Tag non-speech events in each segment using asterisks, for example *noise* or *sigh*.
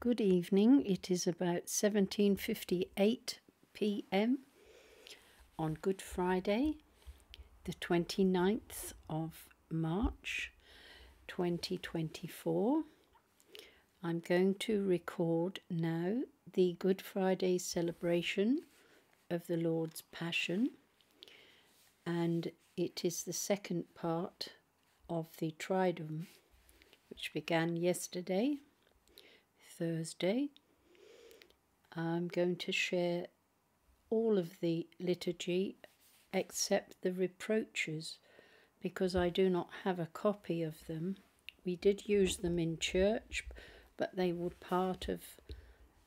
Good evening. It is about 17:58 p.m. on Good Friday, the 29th of March 2024. I'm going to record now the Good Friday celebration of the Lord's Passion and it is the second part of the Triduum which began yesterday Thursday. I'm going to share all of the liturgy except the reproaches because I do not have a copy of them. We did use them in church, but they were part of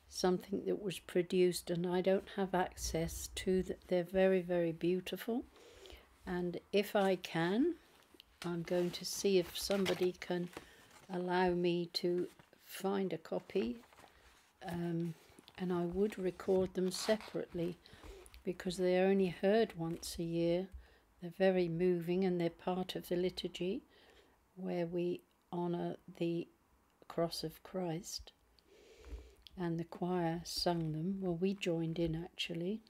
something that was produced, and I don't have access to that. They're very, very beautiful. And if I can, I'm going to see if somebody can allow me to find a copy um, and I would record them separately because they're only heard once a year. They're very moving and they're part of the liturgy where we honour the cross of Christ. And the choir sung them. Well, we joined in actually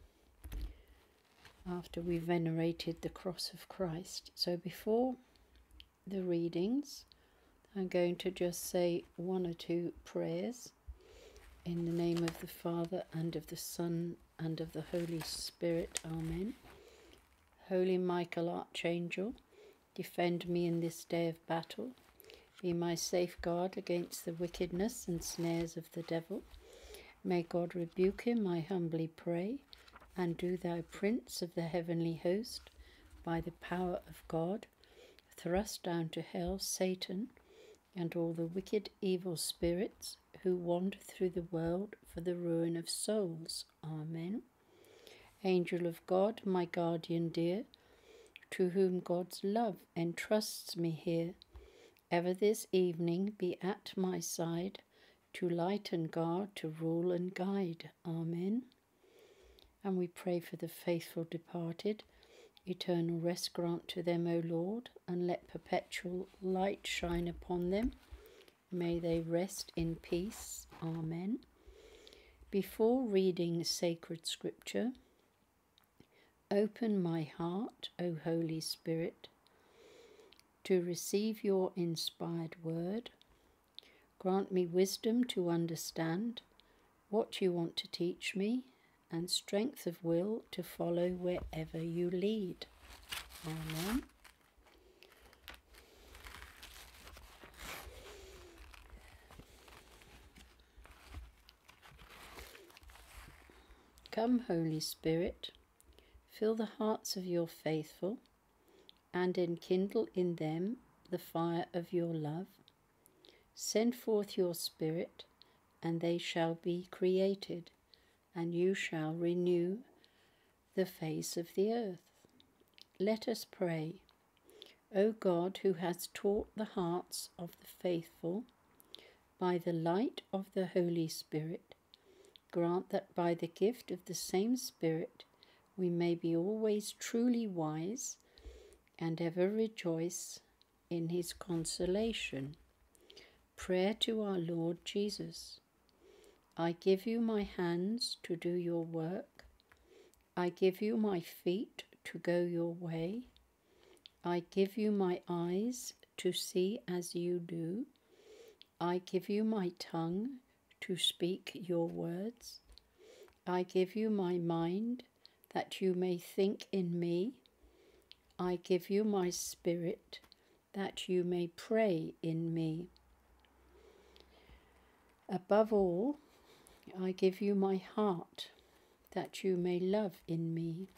after we venerated the cross of Christ. So before the readings, I'm going to just say one or two prayers in the name of the Father and of the Son and of the Holy Spirit. Amen. Holy Michael Archangel, defend me in this day of battle. Be my safeguard against the wickedness and snares of the devil. May God rebuke him, I humbly pray. And do thou, Prince of the heavenly host, by the power of God, thrust down to hell Satan and all the wicked evil spirits who wander through the world for the ruin of souls. Amen. Angel of God, my guardian dear, to whom God's love entrusts me here, ever this evening be at my side, to light and guard, to rule and guide. Amen. And we pray for the faithful departed Eternal rest grant to them, O Lord, and let perpetual light shine upon them. May they rest in peace. Amen. Before reading sacred scripture, open my heart, O Holy Spirit, to receive your inspired word. Grant me wisdom to understand what you want to teach me and strength of will to follow wherever you lead. Amen. Come, Holy Spirit, fill the hearts of your faithful and enkindle in them the fire of your love. Send forth your Spirit, and they shall be created and you shall renew the face of the earth. Let us pray. O God, who has taught the hearts of the faithful by the light of the Holy Spirit, grant that by the gift of the same Spirit we may be always truly wise and ever rejoice in his consolation. Prayer to our Lord Jesus. I give you my hands to do your work. I give you my feet to go your way. I give you my eyes to see as you do. I give you my tongue to speak your words. I give you my mind that you may think in me. I give you my spirit that you may pray in me. Above all, I give you my heart, that you may love in me,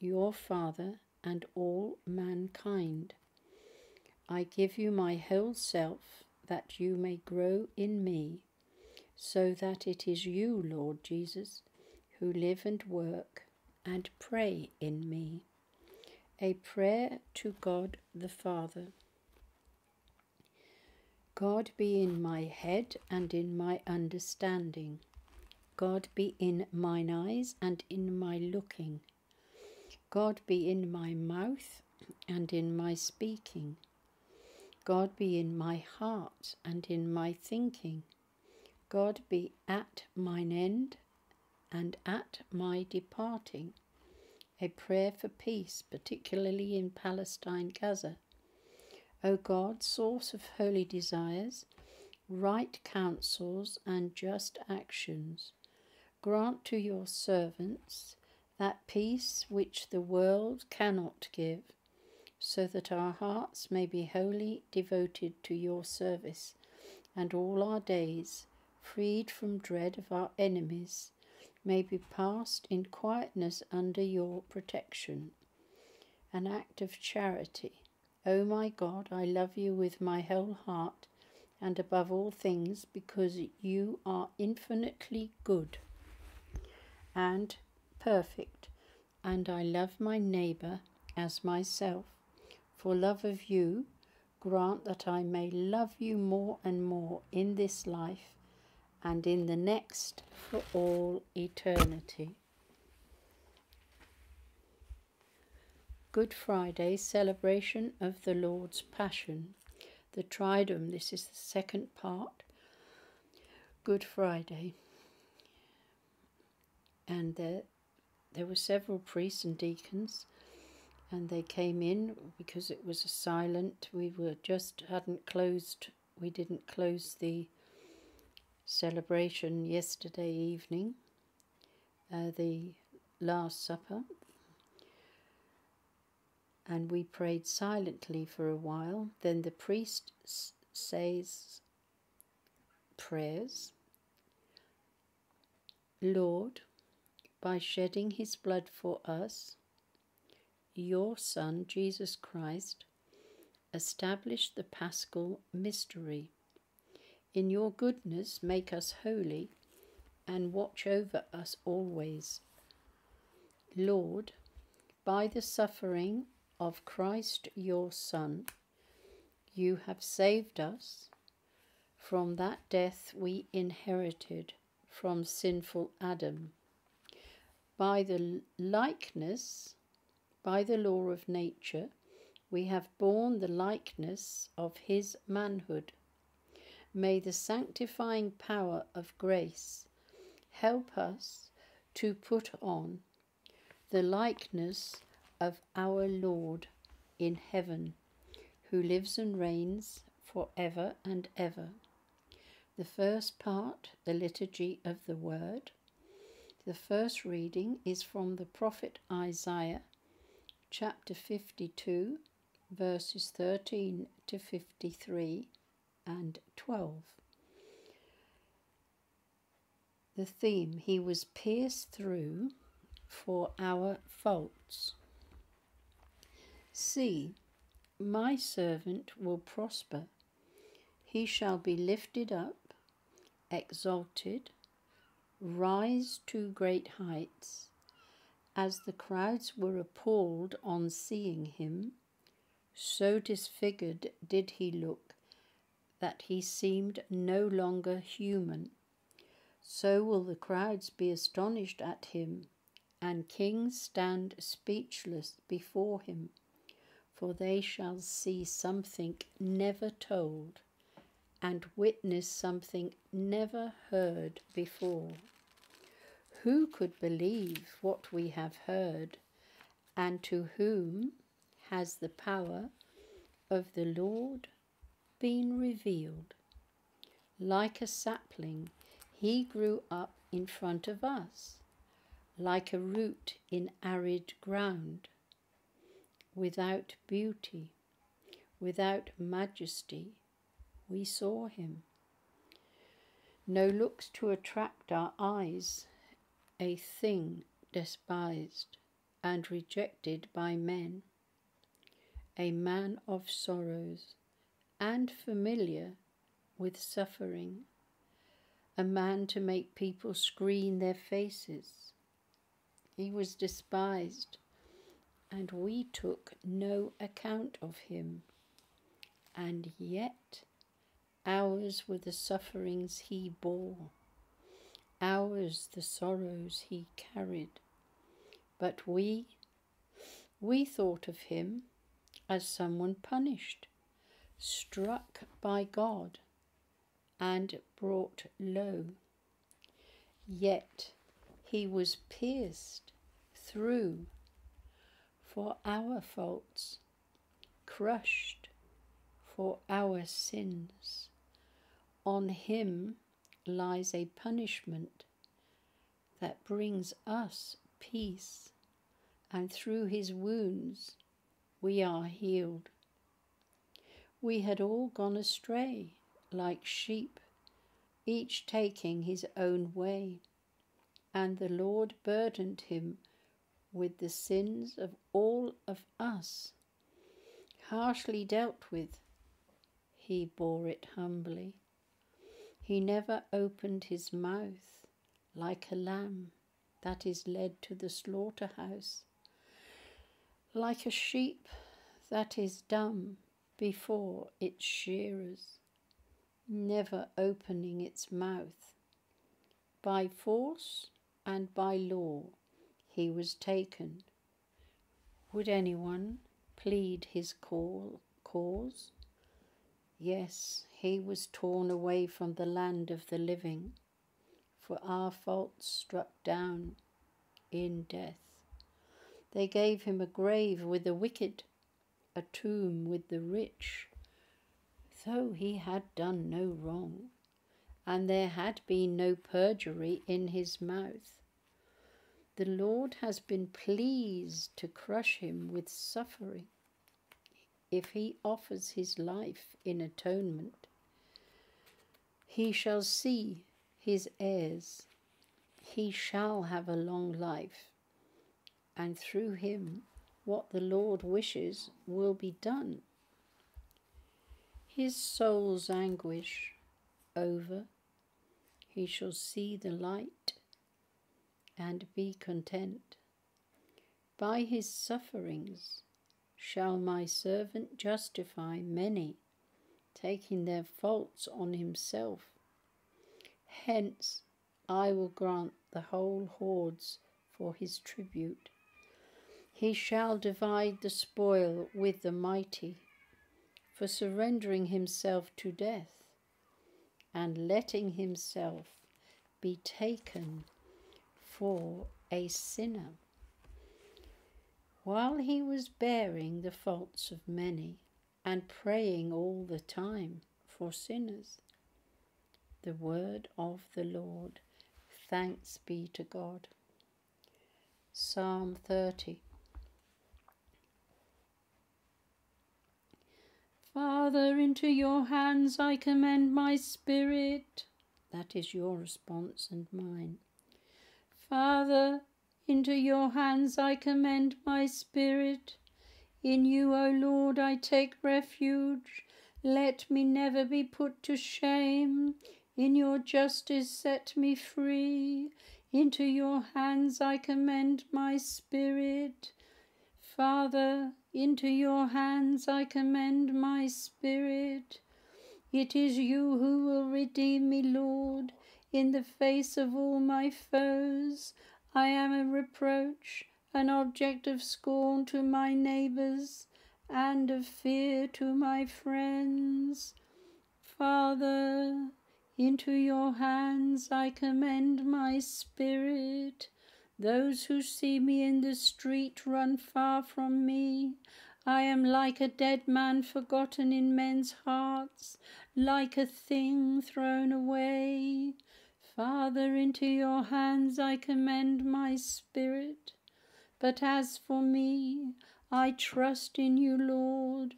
your Father and all mankind. I give you my whole self, that you may grow in me, so that it is you, Lord Jesus, who live and work and pray in me. A prayer to God the Father. God be in my head and in my understanding God be in mine eyes and in my looking. God be in my mouth and in my speaking. God be in my heart and in my thinking. God be at mine end and at my departing. A prayer for peace, particularly in Palestine, Gaza. O God, source of holy desires, right counsels, and just actions, grant to your servants that peace which the world cannot give, so that our hearts may be wholly devoted to your service, and all our days, freed from dread of our enemies, may be passed in quietness under your protection. An act of charity. O oh my God, I love you with my whole heart and above all things because you are infinitely good and perfect, and I love my neighbour as myself. For love of you, grant that I may love you more and more in this life and in the next for all eternity. Good Friday celebration of the Lord's Passion. The Triduum, this is the second part. Good Friday. And there, there were several priests and deacons, and they came in because it was a silent. We were just hadn't closed. We didn't close the celebration yesterday evening, uh, the Last Supper, and we prayed silently for a while. Then the priest says prayers Lord, by shedding his blood for us, your Son, Jesus Christ, established the paschal mystery in your goodness, make us holy and watch over us always. Lord, by the suffering of Christ your Son, you have saved us. From that death we inherited from sinful Adam. By the likeness, by the law of nature, we have borne the likeness of his manhood. May the sanctifying power of grace help us to put on the likeness of our Lord in heaven, who lives and reigns for ever and ever. The first part, the Liturgy of the Word. The first reading is from the prophet Isaiah, chapter 52, verses 13 to 53 and 12. The theme He was pierced through for our faults. See, my servant will prosper. He shall be lifted up, exalted, rise to great heights. As the crowds were appalled on seeing him, so disfigured did he look that he seemed no longer human. So will the crowds be astonished at him, and kings stand speechless before him, for they shall see something never told, and witness something never heard before. Who could believe what we have heard, and to whom has the power of the Lord been revealed. Like a sapling, he grew up in front of us, like a root in arid ground, without beauty, without majesty. We saw him. No looks to attract our eyes, a thing despised and rejected by men, a man of sorrows and familiar with suffering, a man to make people screen their faces. He was despised, and we took no account of him. And yet, ours were the sufferings he bore, ours the sorrows he carried. But we, we thought of him as someone punished struck by God and brought low. Yet he was pierced through for our faults, crushed for our sins. On him lies a punishment that brings us peace, and through his wounds we are healed. We had all gone astray like sheep, each taking his own way, and the Lord burdened him with the sins of all of us. Harshly dealt with, he bore it humbly. He never opened his mouth like a lamb that is led to the slaughterhouse, like a sheep that is dumb before its shearers, never opening its mouth. By force and by law he was taken. Would anyone plead his call, cause? Yes, he was torn away from the land of the living, for our faults struck down in death. They gave him a grave with the wicked a tomb with the rich, though he had done no wrong, and there had been no perjury in his mouth. The Lord has been pleased to crush him with suffering. If he offers his life in atonement, he shall see his heirs. He shall have a long life, and through him what the Lord wishes will be done. His soul's anguish over, he shall see the light and be content. By his sufferings shall my servant justify many, taking their faults on himself. Hence I will grant the whole hordes for his tribute he shall divide the spoil with the mighty for surrendering himself to death and letting himself be taken for a sinner. While he was bearing the faults of many and praying all the time for sinners, the word of the Lord. Thanks be to God. Psalm 30. Father, into your hands I commend my spirit. That is your response and mine. Father, into your hands I commend my spirit. In you, O Lord, I take refuge. Let me never be put to shame. In your justice set me free. Into your hands I commend my spirit. Father, into your hands I commend my spirit. It is you who will redeem me, Lord, in the face of all my foes. I am a reproach, an object of scorn to my neighbours, and of fear to my friends. Father, into your hands I commend my spirit. Those who see me in the street run far from me. I am like a dead man forgotten in men's hearts, like a thing thrown away. Father, into your hands I commend my spirit. But as for me, I trust in you, Lord.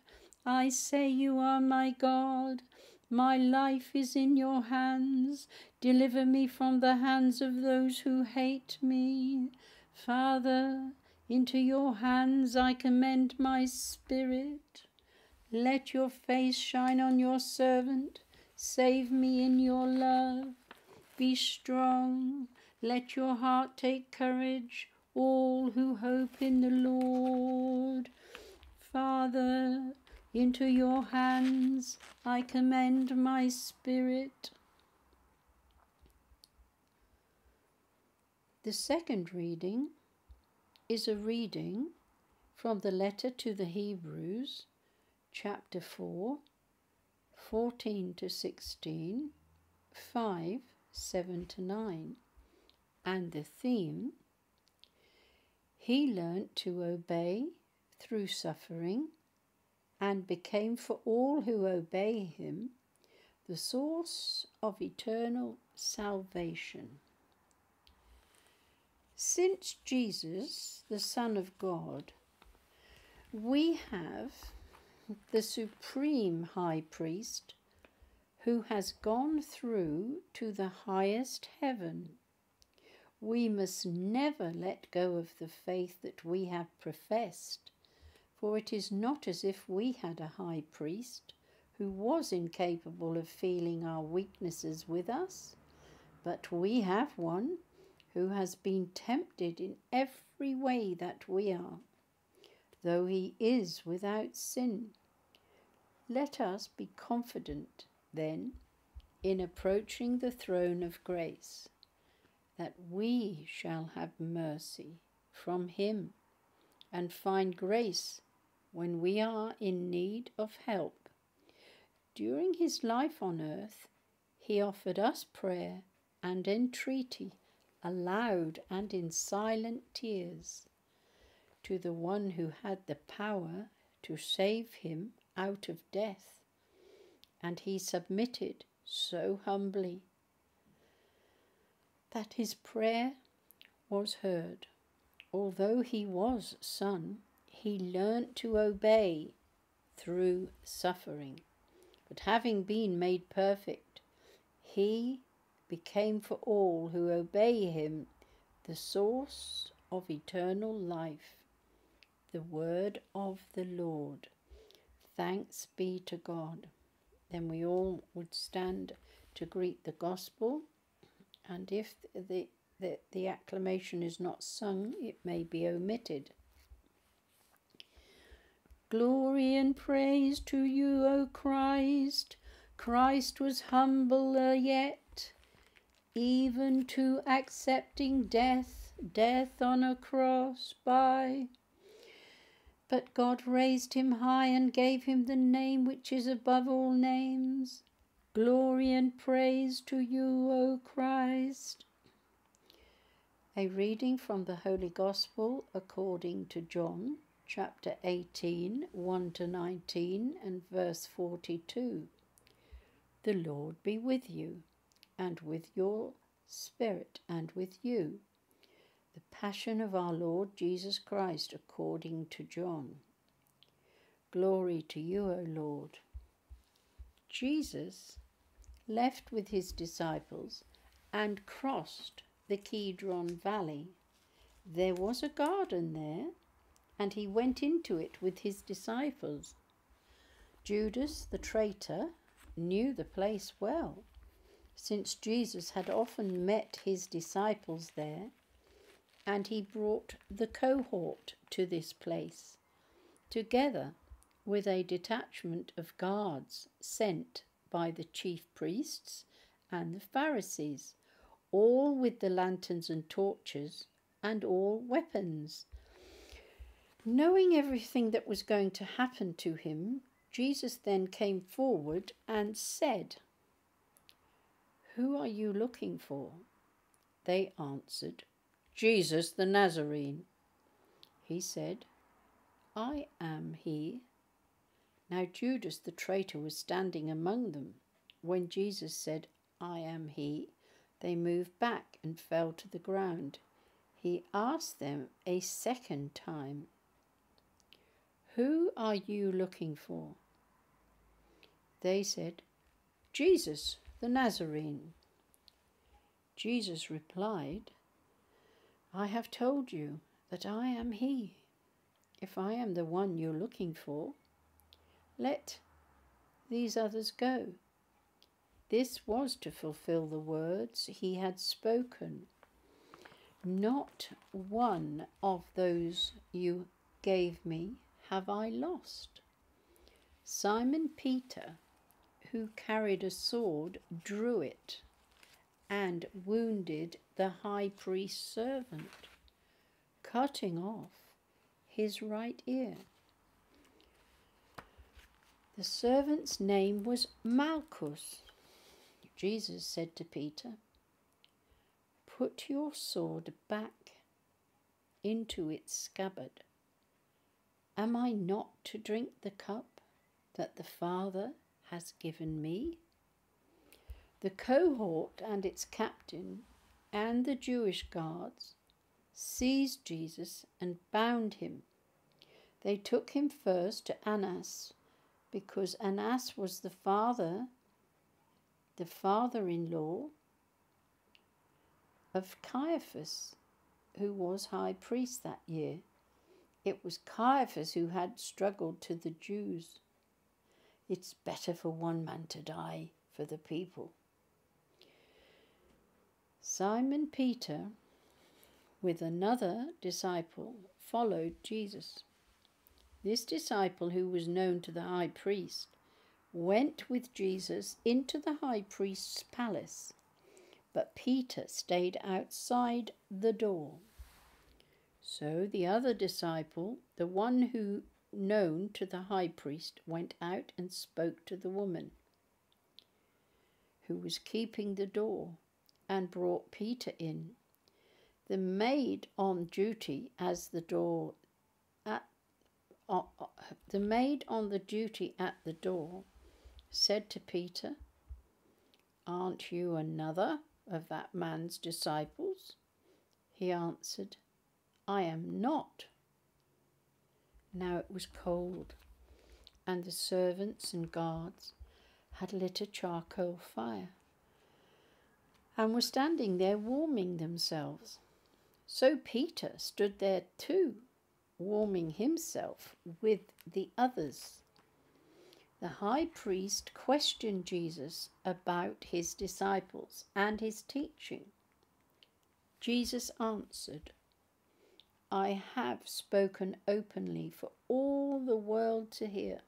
I say you are my God. My life is in your hands. Deliver me from the hands of those who hate me. Father, into your hands I commend my spirit. Let your face shine on your servant. Save me in your love. Be strong. Let your heart take courage, all who hope in the Lord. Father, into your hands I commend my spirit. The second reading is a reading from the letter to the Hebrews, chapter 4, 14 to 16, 5 7 to 9. And the theme He learnt to obey through suffering and became for all who obey him the source of eternal salvation. Since Jesus, the Son of God, we have the supreme high priest who has gone through to the highest heaven. We must never let go of the faith that we have professed, for it is not as if we had a high priest who was incapable of feeling our weaknesses with us, but we have one who has been tempted in every way that we are, though he is without sin. Let us be confident then, in approaching the throne of grace, that we shall have mercy from Him and find grace when we are in need of help. During His life on earth, He offered us prayer and entreaty aloud and in silent tears to the one who had the power to save him out of death and he submitted so humbly that his prayer was heard. Although he was Son, he learnt to obey through suffering. But having been made perfect, he became for all who obey him the source of eternal life, the word of the Lord. Thanks be to God then we all would stand to greet the gospel. And if the, the, the acclamation is not sung, it may be omitted. Glory and praise to you, O Christ. Christ was humbler yet, even to accepting death, death on a cross by but God raised him high and gave him the name which is above all names. Glory and praise to you, O Christ. A reading from the Holy Gospel according to John, chapter 18, 1 to 19, and verse 42. The Lord be with you, and with your spirit, and with you the Passion of our Lord Jesus Christ according to John. Glory to you, O Lord. Jesus left with his disciples and crossed the Kidron Valley. There was a garden there, and he went into it with his disciples. Judas the traitor knew the place well, since Jesus had often met his disciples there and he brought the cohort to this place, together with a detachment of guards sent by the chief priests and the Pharisees, all with the lanterns and torches and all weapons. Knowing everything that was going to happen to him, Jesus then came forward and said, Who are you looking for? They answered, Jesus the Nazarene. He said, I am he. Now Judas the traitor was standing among them. When Jesus said, I am he, they moved back and fell to the ground. He asked them a second time, Who are you looking for? They said, Jesus the Nazarene. Jesus replied, I have told you that I am he. If I am the one you're looking for, let these others go. This was to fulfill the words he had spoken. Not one of those you gave me have I lost. Simon Peter, who carried a sword, drew it and wounded the high priest's servant, cutting off his right ear. The servant's name was Malchus. Jesus said to Peter, Put your sword back into its scabbard. Am I not to drink the cup that the Father has given me? The cohort and its captain and the Jewish guards seized Jesus and bound him. They took him first to Annas because Annas was the father the father-in-law of Caiaphas who was high priest that year. It was Caiaphas who had struggled to the Jews. It's better for one man to die for the people. Simon Peter, with another disciple, followed Jesus. This disciple, who was known to the high priest, went with Jesus into the high priest's palace, but Peter stayed outside the door. So the other disciple, the one who known to the high priest, went out and spoke to the woman who was keeping the door and brought Peter in. The maid on duty as the door at uh, uh, the maid on the duty at the door said to Peter, Aren't you another of that man's disciples? He answered, I am not. Now it was cold, and the servants and guards had lit a charcoal fire and were standing there warming themselves. So Peter stood there too, warming himself with the others. The high priest questioned Jesus about his disciples and his teaching. Jesus answered, I have spoken openly for all the world to hear.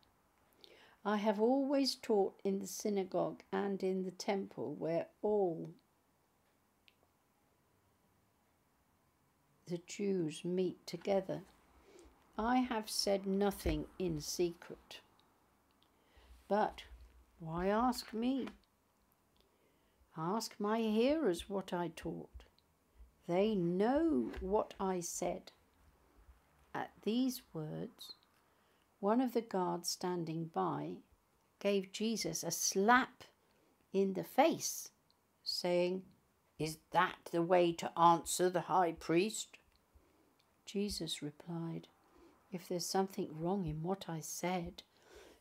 I have always taught in the synagogue and in the temple where all the Jews meet together. I have said nothing in secret. But why ask me? Ask my hearers what I taught. They know what I said. At these words, one of the guards standing by gave Jesus a slap in the face, saying, Is that the way to answer the high priest? Jesus replied, If there's something wrong in what I said,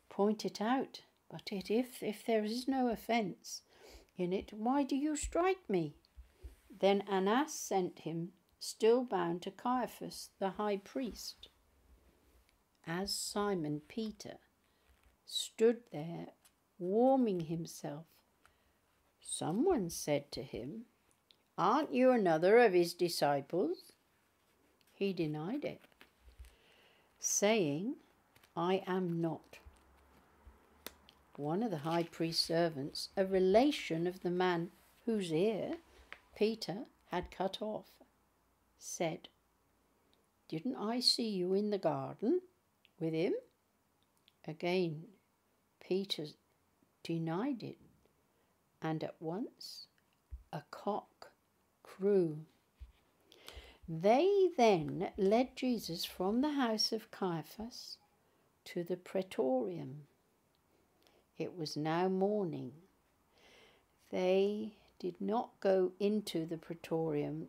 point it out. But it, if, if there is no offence in it, why do you strike me? Then Annas sent him still bound to Caiaphas the high priest. As Simon Peter stood there warming himself, someone said to him, Aren't you another of his disciples? He denied it, saying, I am not. One of the high priest's servants, a relation of the man whose ear Peter had cut off, said, Didn't I see you in the garden with him? Again, Peter denied it, and at once a cock crew. They then led Jesus from the house of Caiaphas to the praetorium. It was now morning. They did not go into the praetorium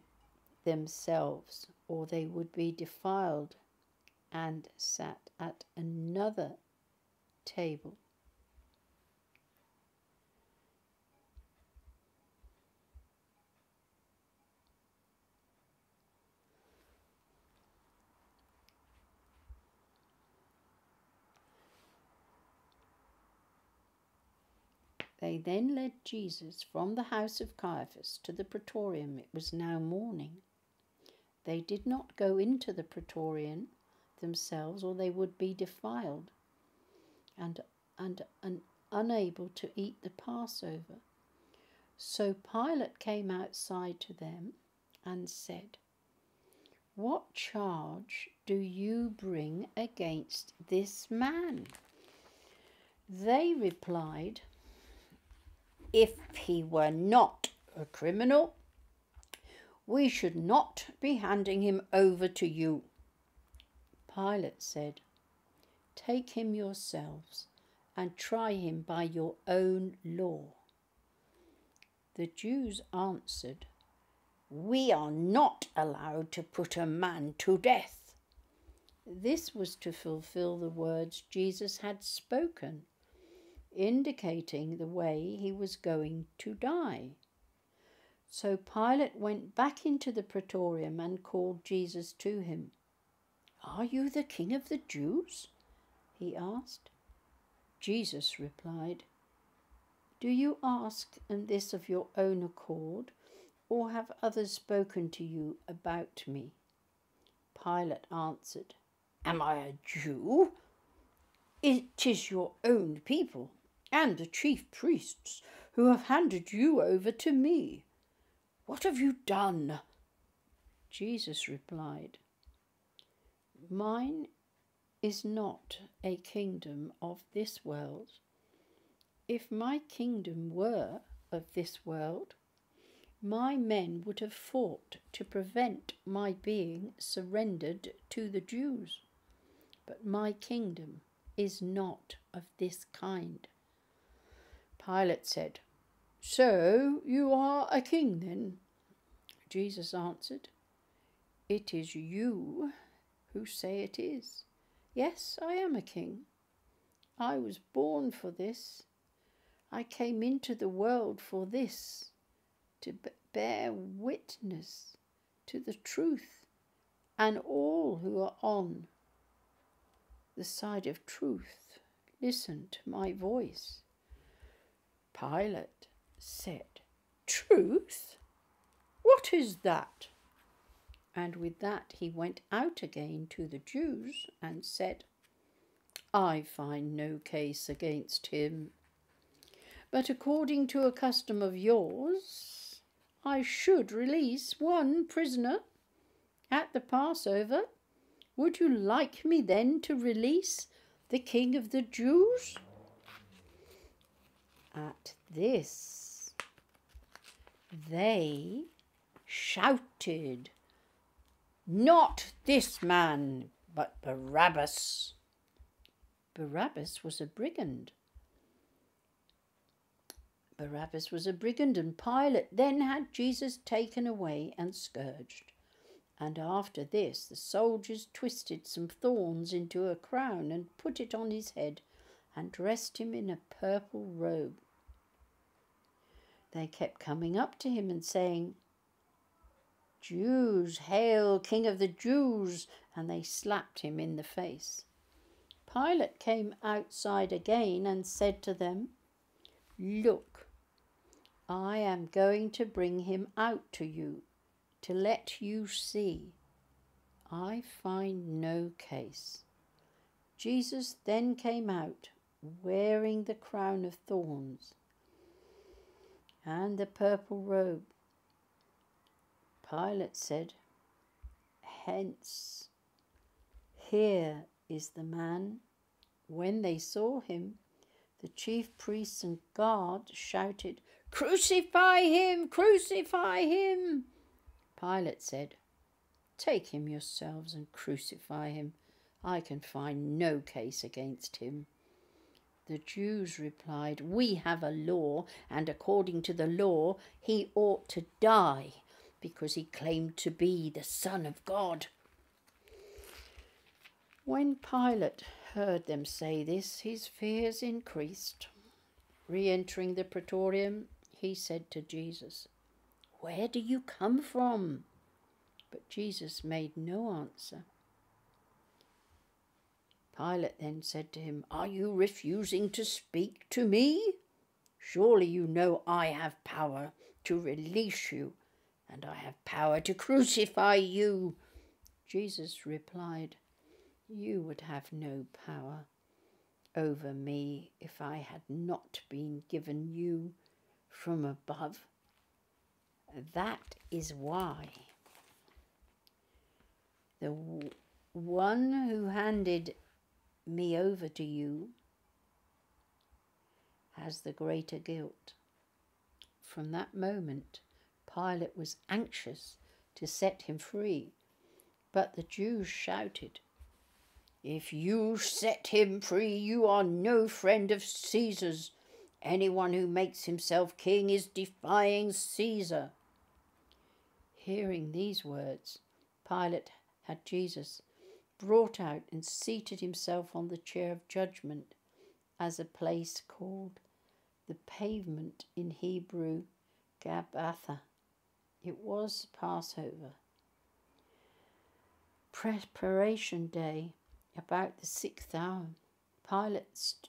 themselves, or they would be defiled, and sat at another table. They then led Jesus from the house of Caiaphas to the praetorium. It was now morning. They did not go into the praetorium themselves, or they would be defiled and, and, and unable to eat the Passover. So Pilate came outside to them and said, What charge do you bring against this man? They replied, if he were not a criminal, we should not be handing him over to you. Pilate said, Take him yourselves and try him by your own law. The Jews answered, We are not allowed to put a man to death. This was to fulfill the words Jesus had spoken, indicating the way he was going to die. So Pilate went back into the praetorium and called Jesus to him. Are you the king of the Jews? he asked. Jesus replied, Do you ask and this of your own accord, or have others spoken to you about me? Pilate answered, Am I a Jew? It is your own people and the chief priests who have handed you over to me. What have you done? Jesus replied, Mine is not a kingdom of this world. If my kingdom were of this world, my men would have fought to prevent my being surrendered to the Jews. But my kingdom is not of this kind. Pilate said, So you are a king then? Jesus answered, It is you who say it is. Yes, I am a king. I was born for this. I came into the world for this, to bear witness to the truth, and all who are on the side of truth listen to my voice. Pilate said, Truth? What is that? And with that he went out again to the Jews and said, I find no case against him. But according to a custom of yours, I should release one prisoner at the Passover. Would you like me then to release the King of the Jews? At this, they shouted not this man, but Barabbas. Barabbas was a brigand. Barabbas was a brigand, and Pilate then had Jesus taken away and scourged. And after this, the soldiers twisted some thorns into a crown and put it on his head and dressed him in a purple robe. They kept coming up to him and saying, Jews, hail, King of the Jews! And they slapped him in the face. Pilate came outside again and said to them, Look, I am going to bring him out to you to let you see. I find no case. Jesus then came out wearing the crown of thorns and the purple robe Pilate said, Hence, here is the man. When they saw him, the chief priests and guards shouted, Crucify him! Crucify him! Pilate said, Take him yourselves and crucify him. I can find no case against him. The Jews replied, We have a law, and according to the law, he ought to die because he claimed to be the Son of God. When Pilate heard them say this, his fears increased. Re entering the praetorium, he said to Jesus, Where do you come from? But Jesus made no answer. Pilate then said to him, Are you refusing to speak to me? Surely you know I have power to release you and I have power to crucify you. Jesus replied, You would have no power over me if I had not been given you from above. That is why the one who handed me over to you has the greater guilt. from that moment, Pilate was anxious to set him free. But the Jews shouted, If you set him free, you are no friend of Caesar's. Anyone who makes himself king is defying Caesar. Hearing these words, Pilate had Jesus brought out and seated himself on the chair of judgment as a place called the pavement in Hebrew Gabbatha. It was Passover. Preparation day, about the sixth hour, Pilate st-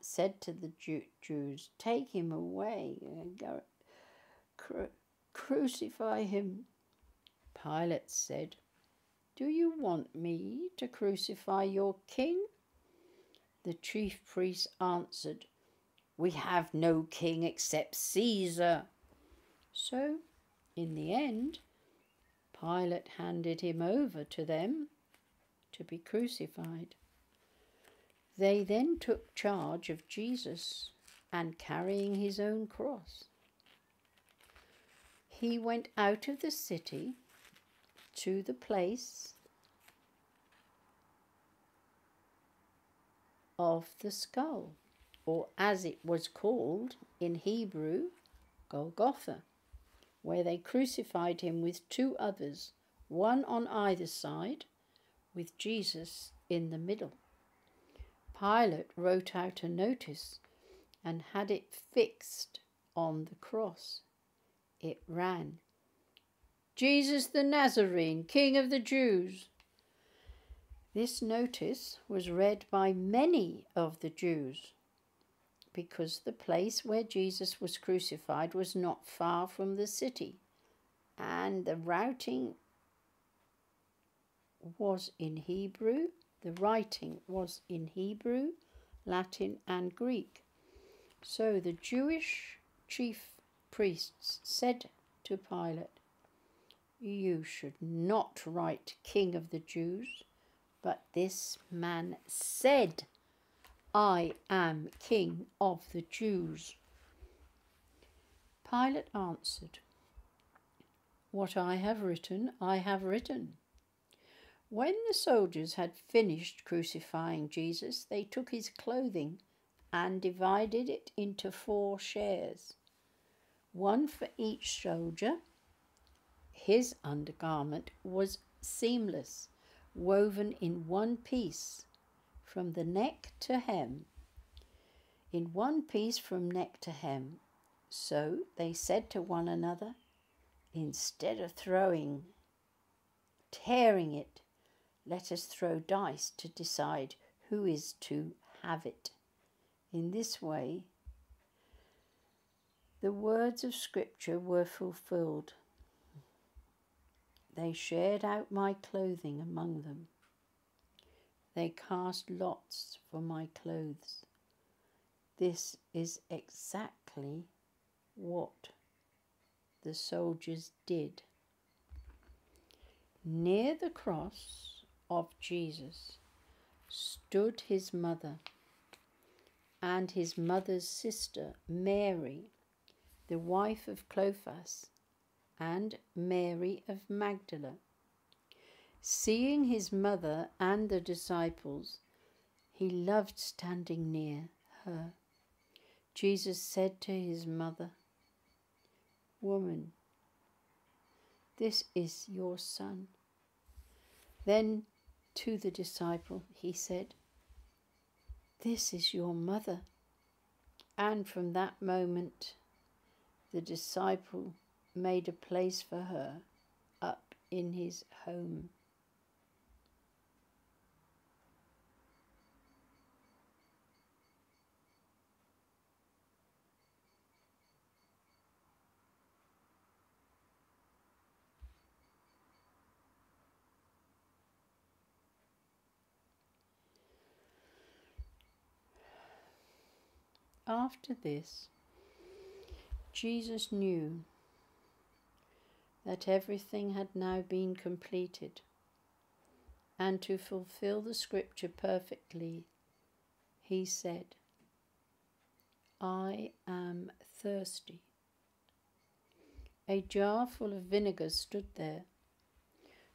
said to the Jews, Take him away and go, cru- crucify him. Pilate said, Do you want me to crucify your king? The chief priests answered, We have no king except Caesar. So, in the end, Pilate handed him over to them to be crucified. They then took charge of Jesus and carrying his own cross. He went out of the city to the place of the skull, or as it was called in Hebrew, Golgotha, where they crucified him with two others, one on either side, with Jesus in the middle. Pilate wrote out a notice and had it fixed on the cross. It ran, Jesus the Nazarene, King of the Jews. This notice was read by many of the Jews because the place where Jesus was crucified was not far from the city and the writing was in Hebrew, the writing was in Hebrew, Latin, and Greek. So the Jewish chief priests said to Pilate, You should not write King of the Jews but this man said, I am king of the Jews. Pilate answered, What I have written, I have written. When the soldiers had finished crucifying Jesus, they took his clothing and divided it into four shares, one for each soldier. His undergarment was seamless woven in one piece from the neck to hem, in one piece from neck to hem. So they said to one another, instead of throwing, tearing it, let us throw dice to decide who is to have it. In this way, the words of Scripture were fulfilled. They shared out my clothing among them. They cast lots for my clothes. This is exactly what the soldiers did. Near the cross of Jesus stood his mother and his mother's sister, Mary, the wife of Clophas and Mary of Magdala. Seeing his mother and the disciples, he loved standing near her. Jesus said to his mother, Woman, this is your son. Then to the disciple he said, This is your mother. And from that moment, the disciple made a place for her up in his home. After this, Jesus knew that everything had now been completed, and to fulfill the scripture perfectly, he said, I am thirsty. A jar full of vinegar stood there.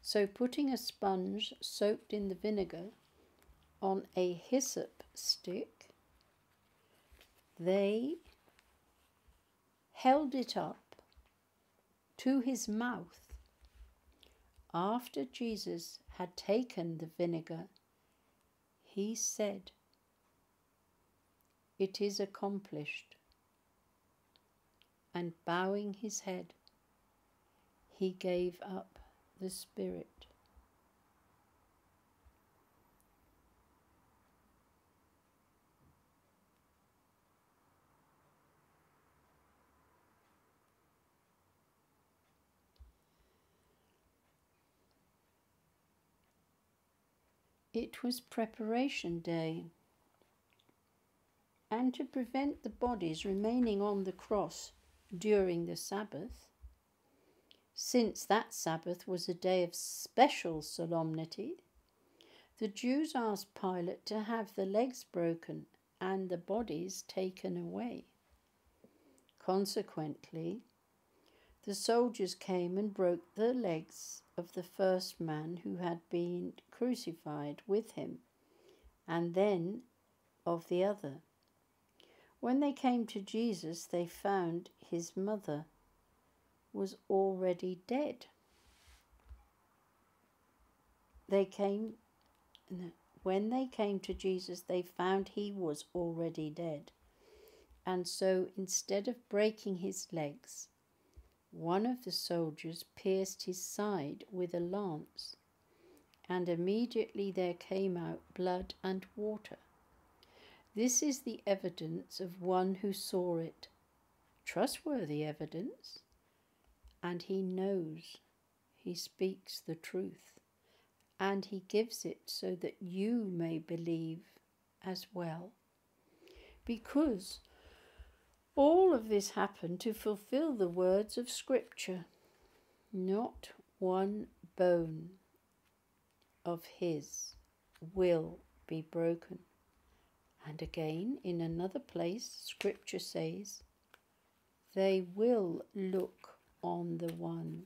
So, putting a sponge soaked in the vinegar on a hyssop stick, they held it up to his mouth. After Jesus had taken the vinegar, he said, It is accomplished. And bowing his head, he gave up the spirit. It was preparation day. And to prevent the bodies remaining on the cross during the Sabbath, since that Sabbath was a day of special solemnity, the Jews asked Pilate to have the legs broken and the bodies taken away. Consequently, the soldiers came and broke the legs of the first man who had been crucified with him, and then of the other. When they came to Jesus, they found his mother was already dead. They came, when they came to Jesus, they found he was already dead. And so instead of breaking his legs, one of the soldiers pierced his side with a lance, and immediately there came out blood and water. This is the evidence of one who saw it. Trustworthy evidence. And he knows he speaks the truth, and he gives it so that you may believe as well. Because all of this happened to fulfill the words of Scripture. Not one bone of his will be broken. And again, in another place, Scripture says, They will look on the one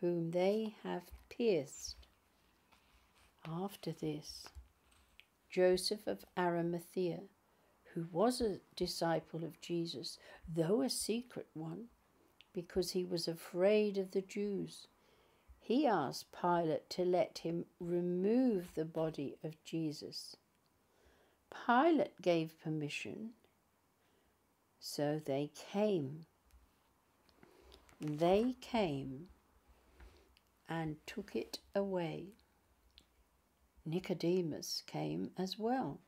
whom they have pierced. After this, Joseph of Arimathea who was a disciple of Jesus, though a secret one, because he was afraid of the Jews. He asked Pilate to let him remove the body of Jesus. Pilate gave permission, so they came. They came and took it away. Nicodemus came as well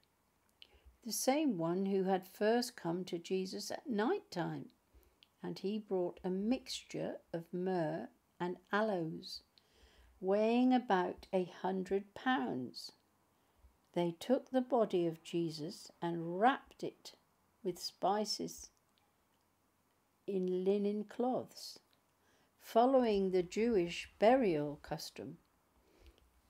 the same one who had first come to Jesus at night time, and he brought a mixture of myrrh and aloes, weighing about a hundred pounds. They took the body of Jesus and wrapped it with spices in linen cloths, following the Jewish burial custom.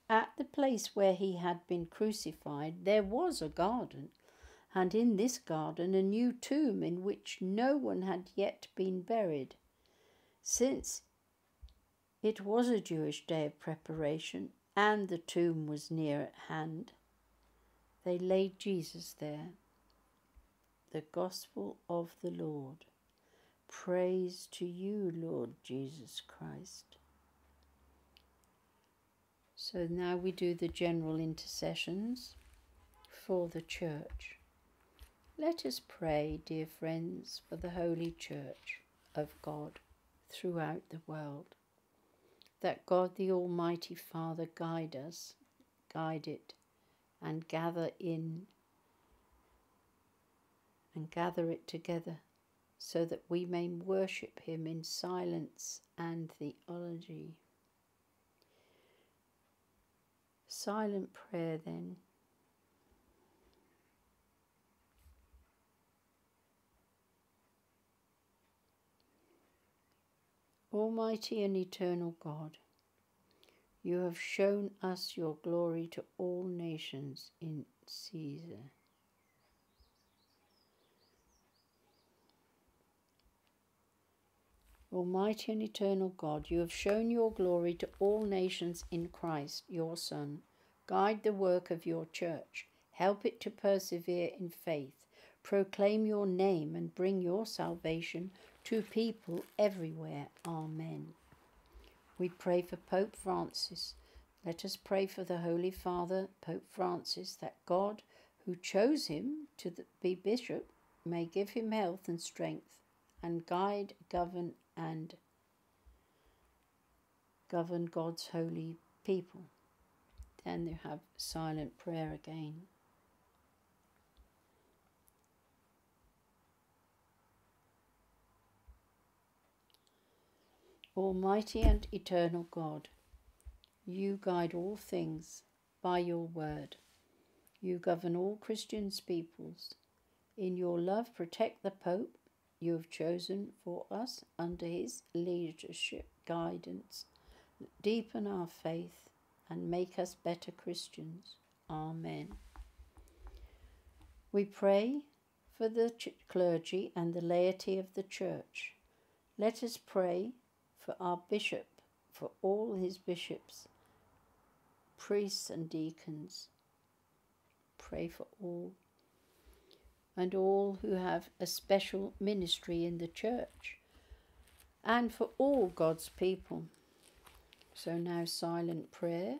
At the place where he had been crucified, there was a garden and in this garden a new tomb in which no one had yet been buried. Since it was a Jewish day of preparation and the tomb was near at hand, they laid Jesus there. The Gospel of the Lord. Praise to you, Lord Jesus Christ. So now we do the general intercessions for the church. Let us pray, dear friends, for the Holy Church of God throughout the world, that God the Almighty Father guide us, guide it, and gather in and gather it together so that we may worship Him in silence and theology. Silent prayer, then. Almighty and eternal God, you have shown us your glory to all nations in Caesar. Almighty and eternal God, you have shown your glory to all nations in Christ, your Son. Guide the work of your church. Help it to persevere in faith. Proclaim your name and bring your salvation to people everywhere. Amen. We pray for Pope Francis. Let us pray for the Holy Father, Pope Francis, that God, who chose him to be bishop, may give him health and strength and guide, govern, and govern God's holy people. Then you have silent prayer again. Almighty and eternal God, you guide all things by your word. You govern all Christians' peoples. In your love, protect the Pope you have chosen for us under his leadership, guidance. Deepen our faith and make us better Christians. Amen. We pray for the clergy and the laity of the Church. Let us pray for our bishop, for all his bishops, priests, and deacons. Pray for all. And all who have a special ministry in the church. And for all God's people. So now, silent prayer.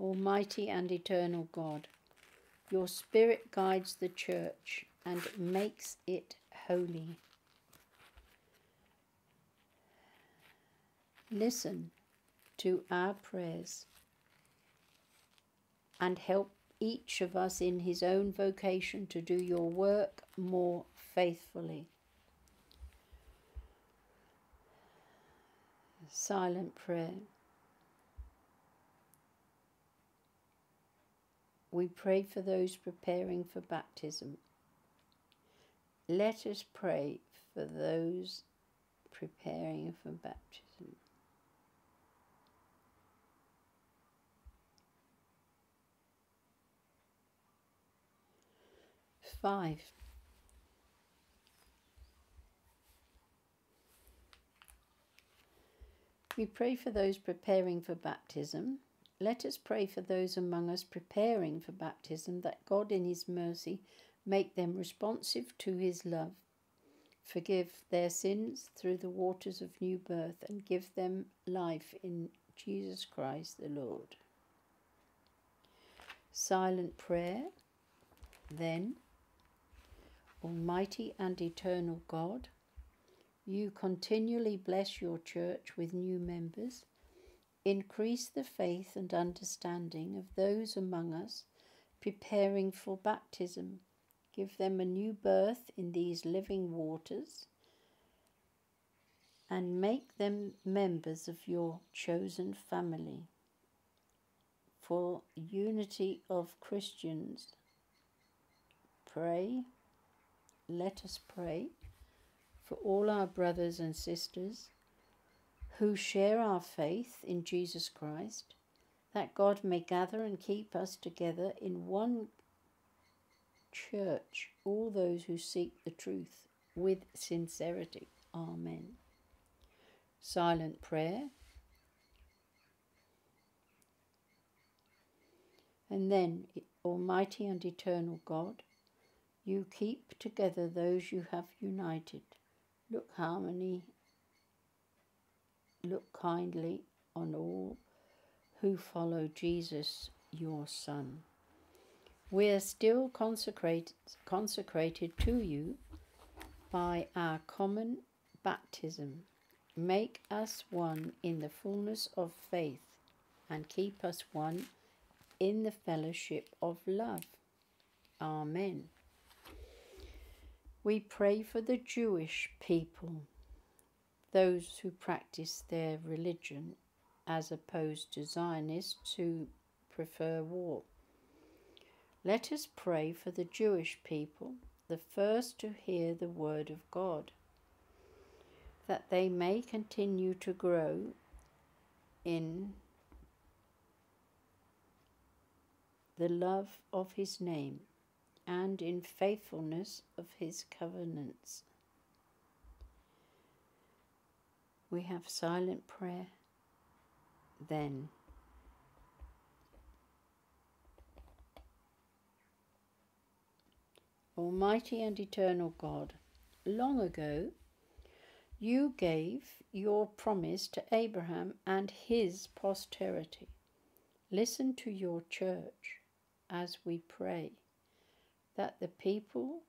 Almighty and eternal God your Spirit guides the church and makes it holy. Listen to our prayers and help each of us in his own vocation to do your work more faithfully. Silent prayer. We pray for those preparing for baptism. Let us pray for those preparing for baptism. Five. We pray for those preparing for baptism let us pray for those among us preparing for baptism that God, in His mercy, make them responsive to His love, forgive their sins through the waters of new birth, and give them life in Jesus Christ the Lord. Silent prayer. Then, Almighty and eternal God, you continually bless your church with new members Increase the faith and understanding of those among us preparing for baptism. Give them a new birth in these living waters and make them members of your chosen family. For unity of Christians, pray, let us pray for all our brothers and sisters who share our faith in Jesus Christ, that God may gather and keep us together in one church, all those who seek the truth with sincerity. Amen. Silent prayer. And then, Almighty and eternal God, you keep together those you have united. Look harmony look kindly on all who follow Jesus, your Son. We are still consecrated, consecrated to you by our common baptism. Make us one in the fullness of faith and keep us one in the fellowship of love. Amen. We pray for the Jewish people those who practice their religion as opposed to Zionists who prefer war. Let us pray for the Jewish people, the first to hear the word of God, that they may continue to grow in the love of his name and in faithfulness of his covenants. We have silent prayer then. Almighty and eternal God, long ago you gave your promise to Abraham and his posterity. Listen to your church as we pray that the people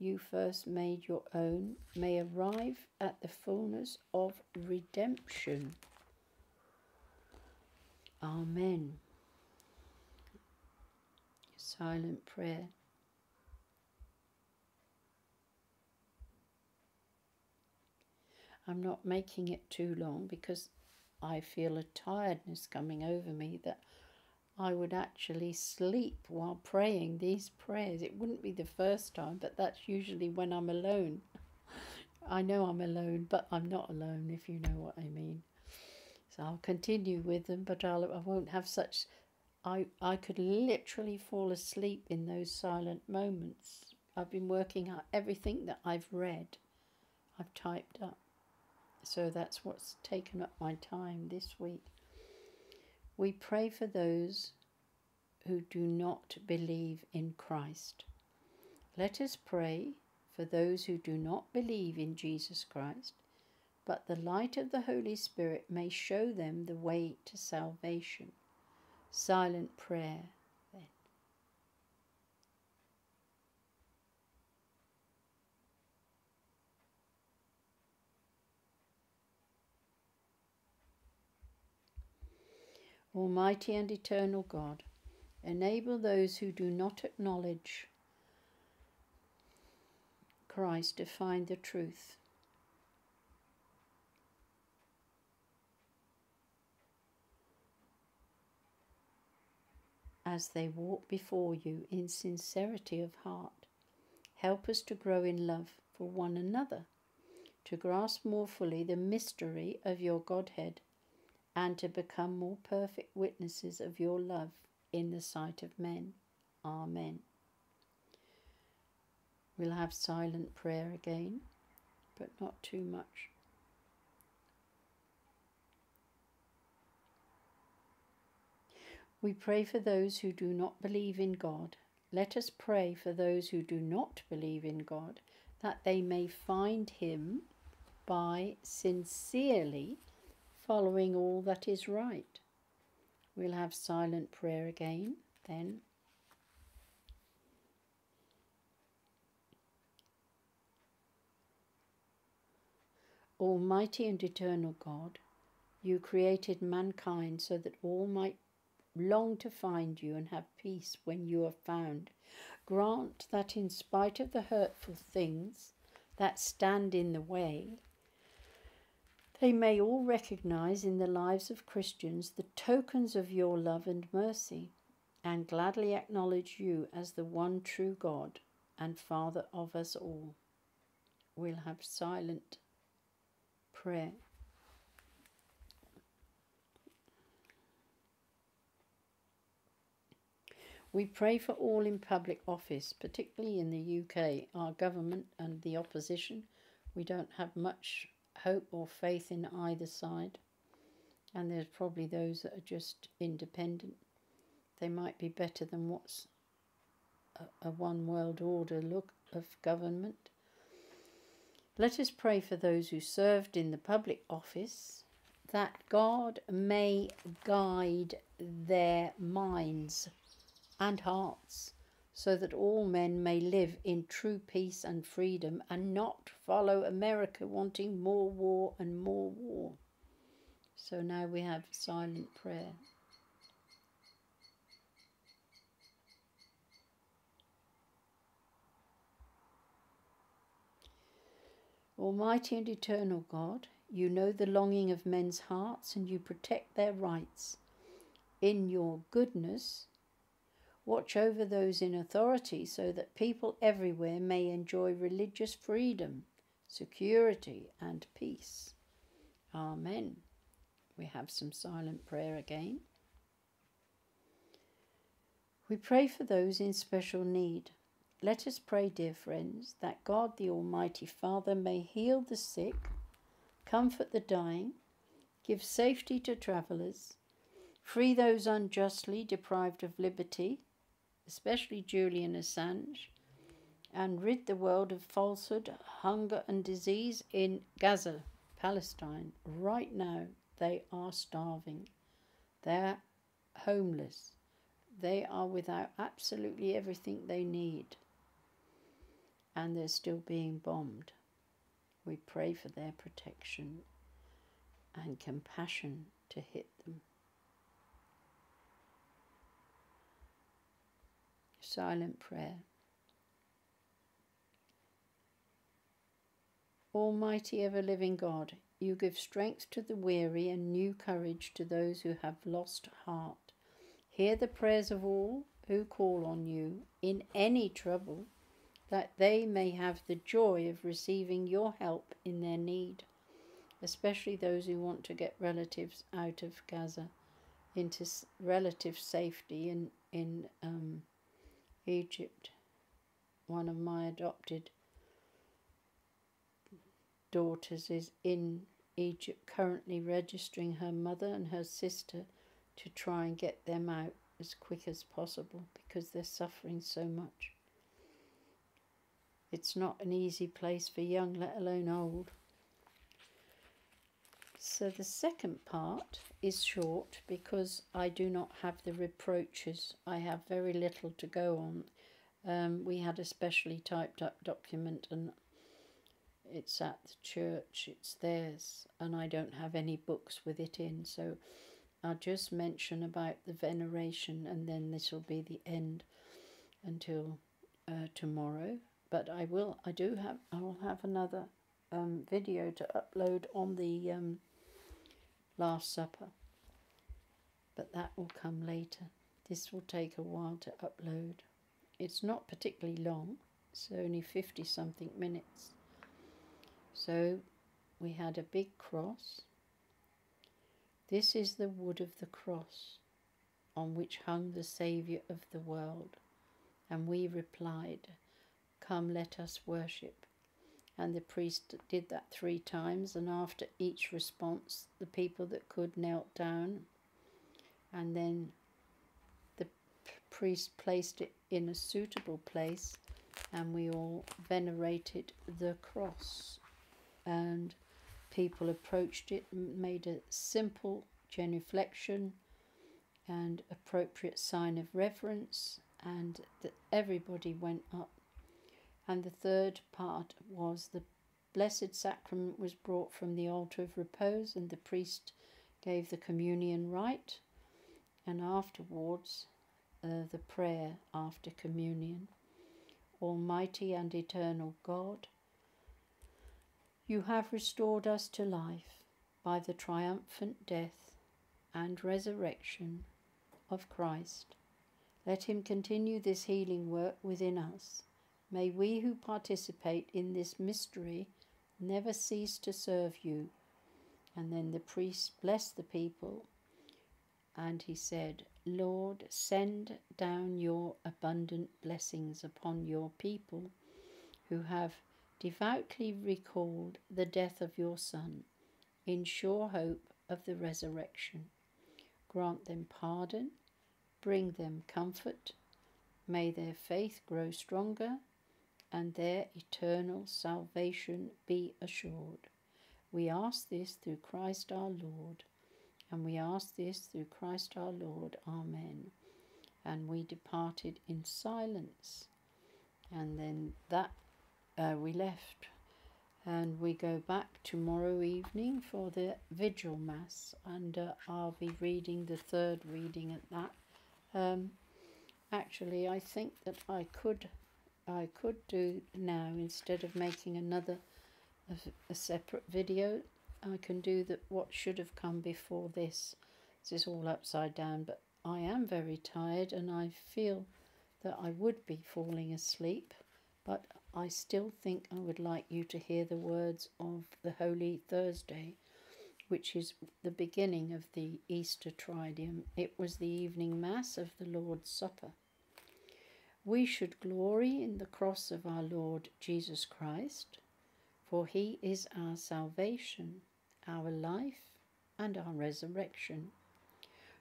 you first made your own may arrive at the fullness of redemption. Amen. Silent prayer. I'm not making it too long because I feel a tiredness coming over me that I would actually sleep while praying these prayers. It wouldn't be the first time, but that's usually when I'm alone. *laughs* I know I'm alone, but I'm not alone, if you know what I mean. So I'll continue with them, but I'll, I won't have such. I, I could literally fall asleep in those silent moments. I've been working out everything that I've read, I've typed up. So that's what's taken up my time this week. We pray for those who do not believe in Christ. Let us pray for those who do not believe in Jesus Christ, but the light of the Holy Spirit may show them the way to salvation. Silent prayer. Almighty and eternal God, enable those who do not acknowledge Christ to find the truth. As they walk before you in sincerity of heart, help us to grow in love for one another, to grasp more fully the mystery of your Godhead and to become more perfect witnesses of your love in the sight of men. Amen. We'll have silent prayer again, but not too much. We pray for those who do not believe in God. Let us pray for those who do not believe in God, that they may find Him by sincerely following all that is right. We'll have silent prayer again then. Almighty and eternal God, you created mankind so that all might long to find you and have peace when you are found. Grant that in spite of the hurtful things that stand in the way, they may all recognize in the lives of Christians the tokens of your love and mercy, and gladly acknowledge you as the one true God and Father of us all. We'll have silent prayer. We pray for all in public office, particularly in the UK, our government and the opposition. We don't have much hope or faith in either side. And there's probably those that are just independent. They might be better than what's a, a one world order look of government. Let us pray for those who served in the public office that God may guide their minds and hearts so that all men may live in true peace and freedom and not follow America wanting more war and more war. So now we have silent prayer. Almighty and eternal God, you know the longing of men's hearts and you protect their rights. In your goodness, Watch over those in authority so that people everywhere may enjoy religious freedom, security, and peace. Amen. We have some silent prayer again. We pray for those in special need. let us pray, dear friends, that God the Almighty Father may heal the sick, comfort the dying, give safety to travellers, free those unjustly deprived of liberty, especially Julian Assange, and rid the world of falsehood, hunger, and disease in Gaza, Palestine. Right now, they are starving. They're homeless. They are without absolutely everything they need. And they're still being bombed. We pray for their protection and compassion to hit them. Silent prayer. Almighty ever living God, you give strength to the weary and new courage to those who have lost heart. Hear the prayers of all who call on you in any trouble, that they may have the joy of receiving your help in their need, especially those who want to get relatives out of Gaza into relative safety in, in um, Egypt. One of my adopted daughters is in Egypt currently registering her mother and her sister to try and get them out as quick as possible because they're suffering so much. It's not an easy place for young, let alone old. So the second part is short because I do not have the reproaches. I have very little to go on. Um, we had a specially typed up document and it's at the church, it's theirs, and I don't have any books with it in. So I'll just mention about the veneration, and then this will be the end until uh, tomorrow. But I will, I do have, I will have another um, video to upload on the um, Last Supper, but that will come later. This will take a while to upload. It's not particularly long, it's only 50 something minutes. So we had a big cross. This is the wood of the cross on which hung the Saviour of the world. And we replied, Come, let us worship. And the priest did that three times, and after each response, the people that could knelt down, and then the priest placed it in a suitable place, and we all venerated the cross. And people approached it made a simple genuflection and appropriate sign of reverence and that everybody went up and the third part was the blessed sacrament was brought from the altar of repose and the priest gave the communion rite and afterwards uh, the prayer after communion almighty and eternal god you have restored us to life by the triumphant death and resurrection of Christ. Let him continue this healing work within us. May we who participate in this mystery never cease to serve you. And then the priest blessed the people, and he said, Lord, send down your abundant blessings upon your people who have devoutly recalled the death of your Son, in sure hope of the resurrection. Grant them pardon, bring them comfort, may their faith grow stronger, and their eternal salvation be assured. We ask this through Christ our Lord, and we ask this through Christ our Lord. Amen. And we departed in silence. And then that uh, we left and we go back tomorrow evening for the vigil mass and uh, I'll be reading the third reading at that um, actually I think that I could I could do now instead of making another a, a separate video I can do that what should have come before this this is all upside down but I am very tired and I feel that I would be falling asleep but I still think I would like you to hear the words of the Holy Thursday, which is the beginning of the Easter Triduum. It was the evening Mass of the Lord's Supper. We should glory in the cross of our Lord Jesus Christ, for he is our salvation, our life, and our resurrection.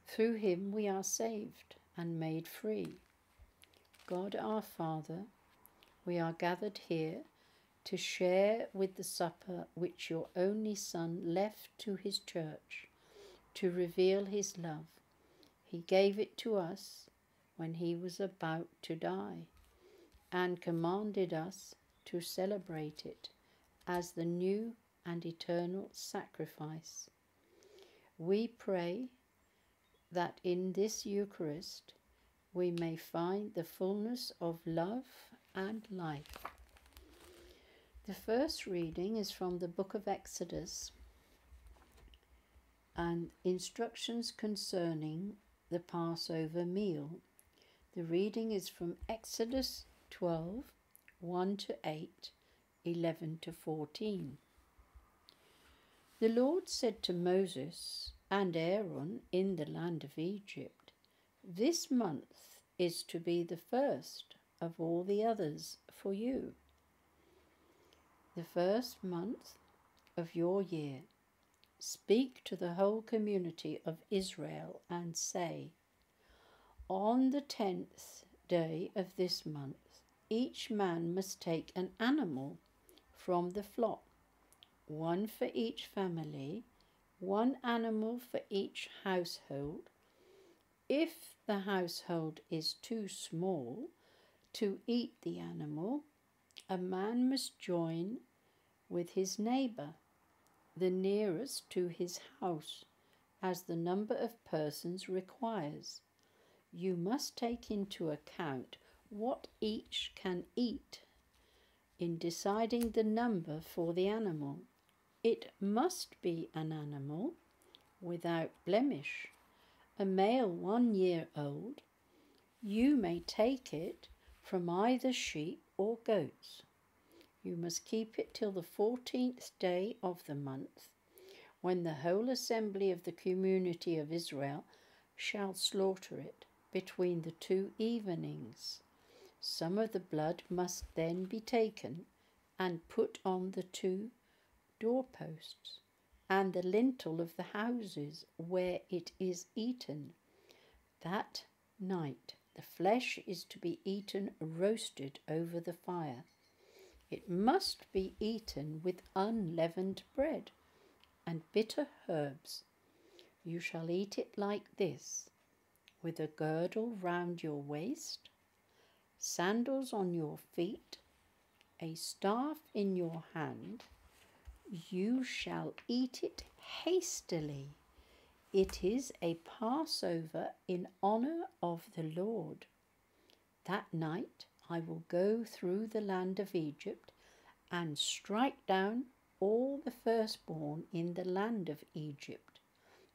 Through him we are saved and made free. God our Father, we are gathered here to share with the supper which your only Son left to his church to reveal his love. He gave it to us when he was about to die and commanded us to celebrate it as the new and eternal sacrifice. We pray that in this Eucharist we may find the fullness of love and life. The first reading is from the book of Exodus and instructions concerning the Passover meal. The reading is from Exodus 12 1 to 8, 11 to 14. The Lord said to Moses and Aaron in the land of Egypt, This month is to be the first of all the others for you. The first month of your year, speak to the whole community of Israel and say, On the tenth day of this month, each man must take an animal from the flock, one for each family, one animal for each household. If the household is too small to eat the animal, a man must join with his neighbour, the nearest to his house, as the number of persons requires. You must take into account what each can eat in deciding the number for the animal. It must be an animal without blemish a male one year old, you may take it from either sheep or goats. You must keep it till the fourteenth day of the month, when the whole assembly of the community of Israel shall slaughter it between the two evenings. Some of the blood must then be taken and put on the two doorposts and the lintel of the houses where it is eaten. That night the flesh is to be eaten roasted over the fire. It must be eaten with unleavened bread and bitter herbs. You shall eat it like this, with a girdle round your waist, sandals on your feet, a staff in your hand, you shall eat it hastily. It is a Passover in honour of the Lord. That night I will go through the land of Egypt and strike down all the firstborn in the land of Egypt,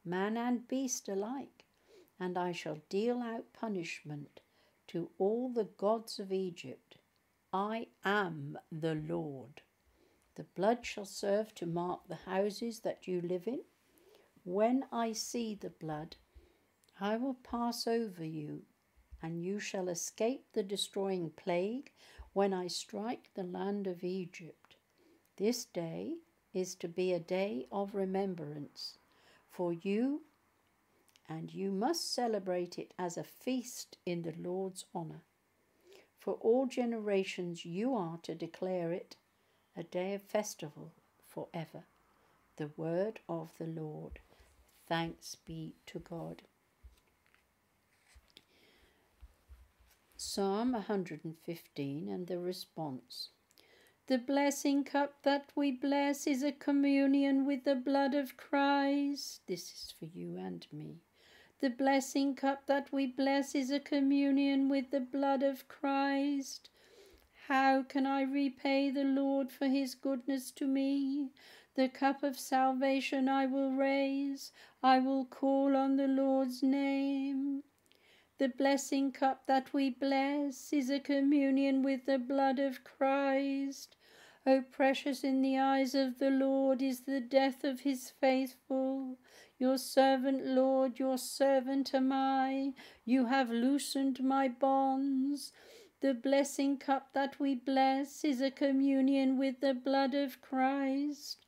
man and beast alike, and I shall deal out punishment to all the gods of Egypt. I am the Lord. The blood shall serve to mark the houses that you live in. When I see the blood, I will pass over you, and you shall escape the destroying plague when I strike the land of Egypt. This day is to be a day of remembrance for you, and you must celebrate it as a feast in the Lord's honour. For all generations you are to declare it a day of festival forever. The word of the Lord. Thanks be to God. Psalm 115 and the response. The blessing cup that we bless is a communion with the blood of Christ. This is for you and me. The blessing cup that we bless is a communion with the blood of Christ. How can I repay the Lord for his goodness to me? The cup of salvation I will raise, I will call on the Lord's name. The blessing cup that we bless is a communion with the blood of Christ. O precious in the eyes of the Lord is the death of his faithful. Your servant, Lord, your servant am I. You have loosened my bonds. The blessing cup that we bless is a communion with the blood of Christ.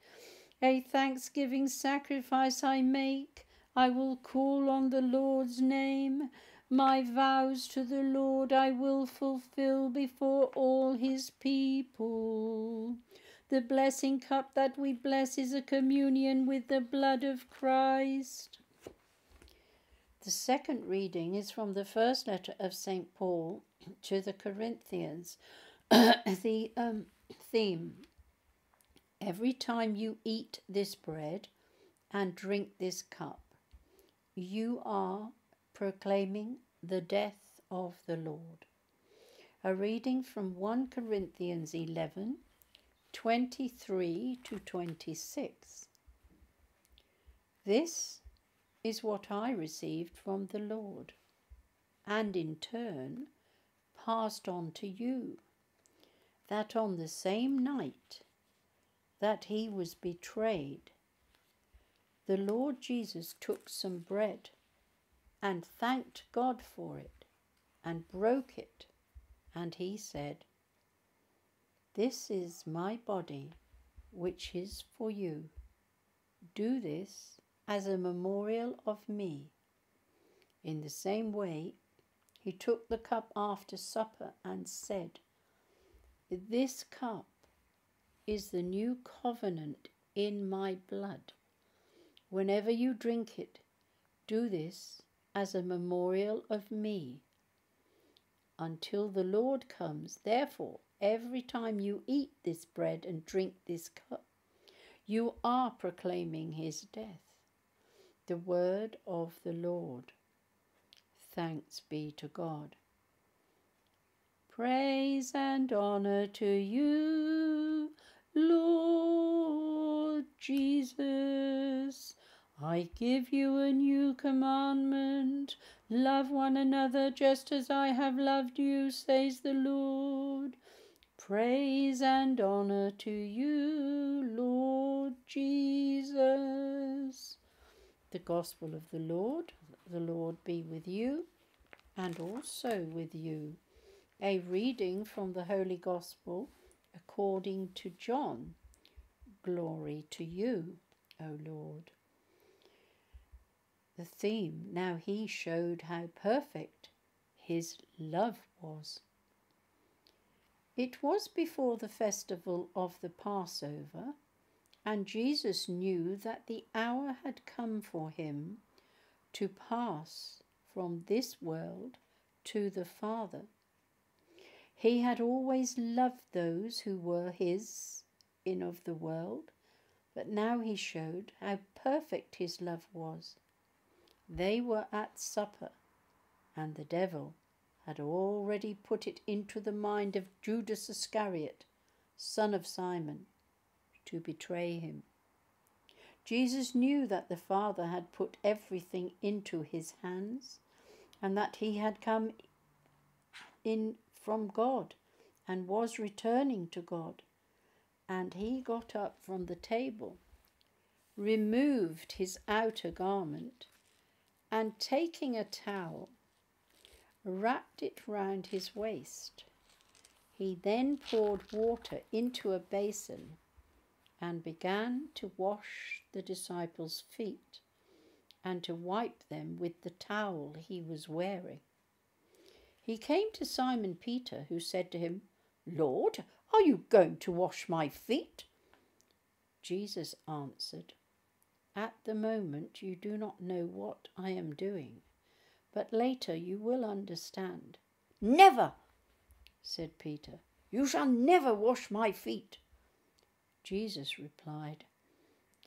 A thanksgiving sacrifice I make. I will call on the Lord's name. My vows to the Lord I will fulfill before all his people. The blessing cup that we bless is a communion with the blood of Christ. The second reading is from the first letter of St. Paul to the Corinthians. *coughs* the um, theme Every time you eat this bread and drink this cup, you are proclaiming the death of the Lord. A reading from 1 Corinthians 11 23 to 26. This is what I received from the Lord, and in turn passed on to you, that on the same night that he was betrayed, the Lord Jesus took some bread and thanked God for it and broke it. And he said, This is my body, which is for you. Do this as a memorial of me. In the same way, he took the cup after supper and said, This cup is the new covenant in my blood. Whenever you drink it, do this as a memorial of me until the Lord comes. Therefore, every time you eat this bread and drink this cup, you are proclaiming his death. The word of the Lord. Thanks be to God. Praise and honor to you, Lord Jesus. I give you a new commandment love one another just as I have loved you, says the Lord. Praise and honor to you, Lord Jesus. The Gospel of the Lord, the Lord be with you and also with you. A reading from the Holy Gospel according to John. Glory to you, O Lord the theme. Now he showed how perfect his love was. It was before the festival of the Passover, and Jesus knew that the hour had come for him to pass from this world to the Father. He had always loved those who were his in of the world, but now he showed how perfect his love was. They were at supper, and the devil had already put it into the mind of Judas Iscariot, son of Simon, to betray him. Jesus knew that the Father had put everything into his hands and that he had come in from God and was returning to God. And he got up from the table, removed his outer garment, and taking a towel, wrapped it round his waist. He then poured water into a basin and began to wash the disciples' feet and to wipe them with the towel he was wearing. He came to Simon Peter, who said to him, Lord, are you going to wash my feet? Jesus answered, at the moment, you do not know what I am doing, but later you will understand. Never, said Peter. You shall never wash my feet. Jesus replied,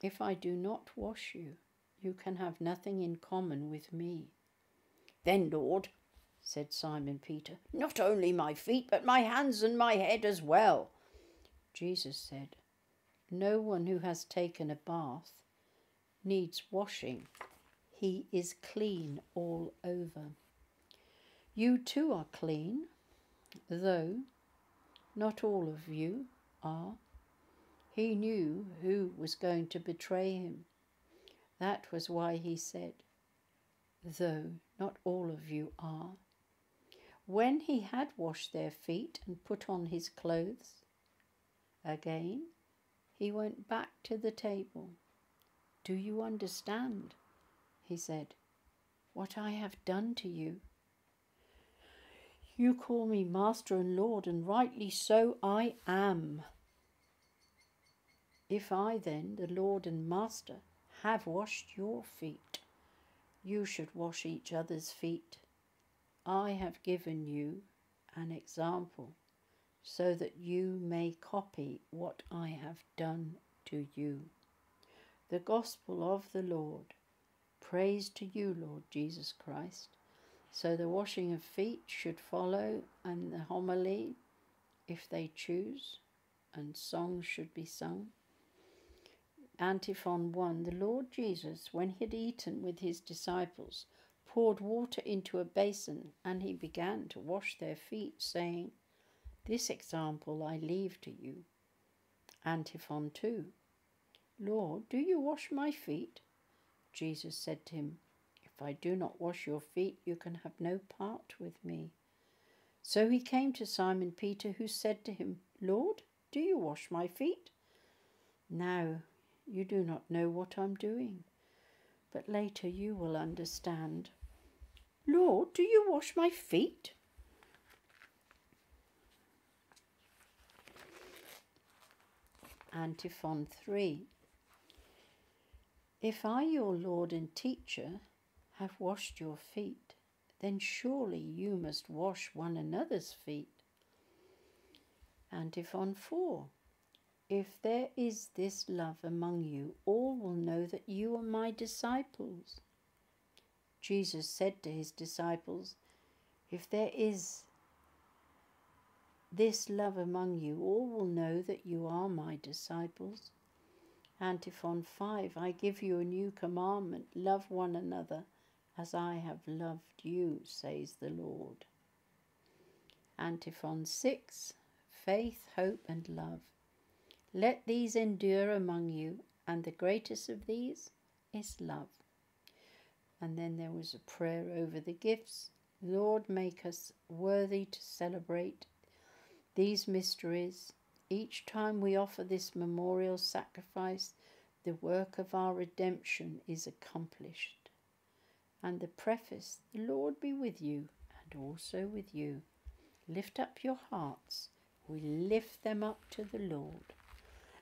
If I do not wash you, you can have nothing in common with me. Then, Lord, said Simon Peter, not only my feet, but my hands and my head as well. Jesus said, No one who has taken a bath needs washing. He is clean all over. You too are clean, though not all of you are. He knew who was going to betray him. That was why he said, Though not all of you are. When he had washed their feet and put on his clothes again, he went back to the table. Do you understand? He said, What I have done to you. You call me Master and Lord, and rightly so I am. If I then, the Lord and Master, have washed your feet, you should wash each other's feet. I have given you an example so that you may copy what I have done to you. The Gospel of the Lord. Praise to you, Lord Jesus Christ. So the washing of feet should follow, and the homily, if they choose, and songs should be sung. Antiphon 1 The Lord Jesus, when he had eaten with his disciples, poured water into a basin, and he began to wash their feet, saying, This example I leave to you. Antiphon 2 Lord, do you wash my feet? Jesus said to him, if I do not wash your feet, you can have no part with me. So he came to Simon Peter, who said to him, Lord, do you wash my feet? Now you do not know what I'm doing, but later you will understand. Lord, do you wash my feet? Antiphon 3 If I, your Lord and teacher, have washed your feet, then surely you must wash one another's feet. Antiphon 4 If there is this love among you, all will know that you are my disciples. Jesus said to his disciples, If there is this love among you, all will know that you are my disciples. Antiphon 5 I give you a new commandment love one another as I have loved you, says the Lord. Antiphon 6 Faith, hope, and love. Let these endure among you, and the greatest of these is love. And then there was a prayer over the gifts. Lord, make us worthy to celebrate these mysteries. Each time we offer this memorial sacrifice, the work of our redemption is accomplished and the preface, The Lord be with you and also with you. Lift up your hearts. We lift them up to the Lord.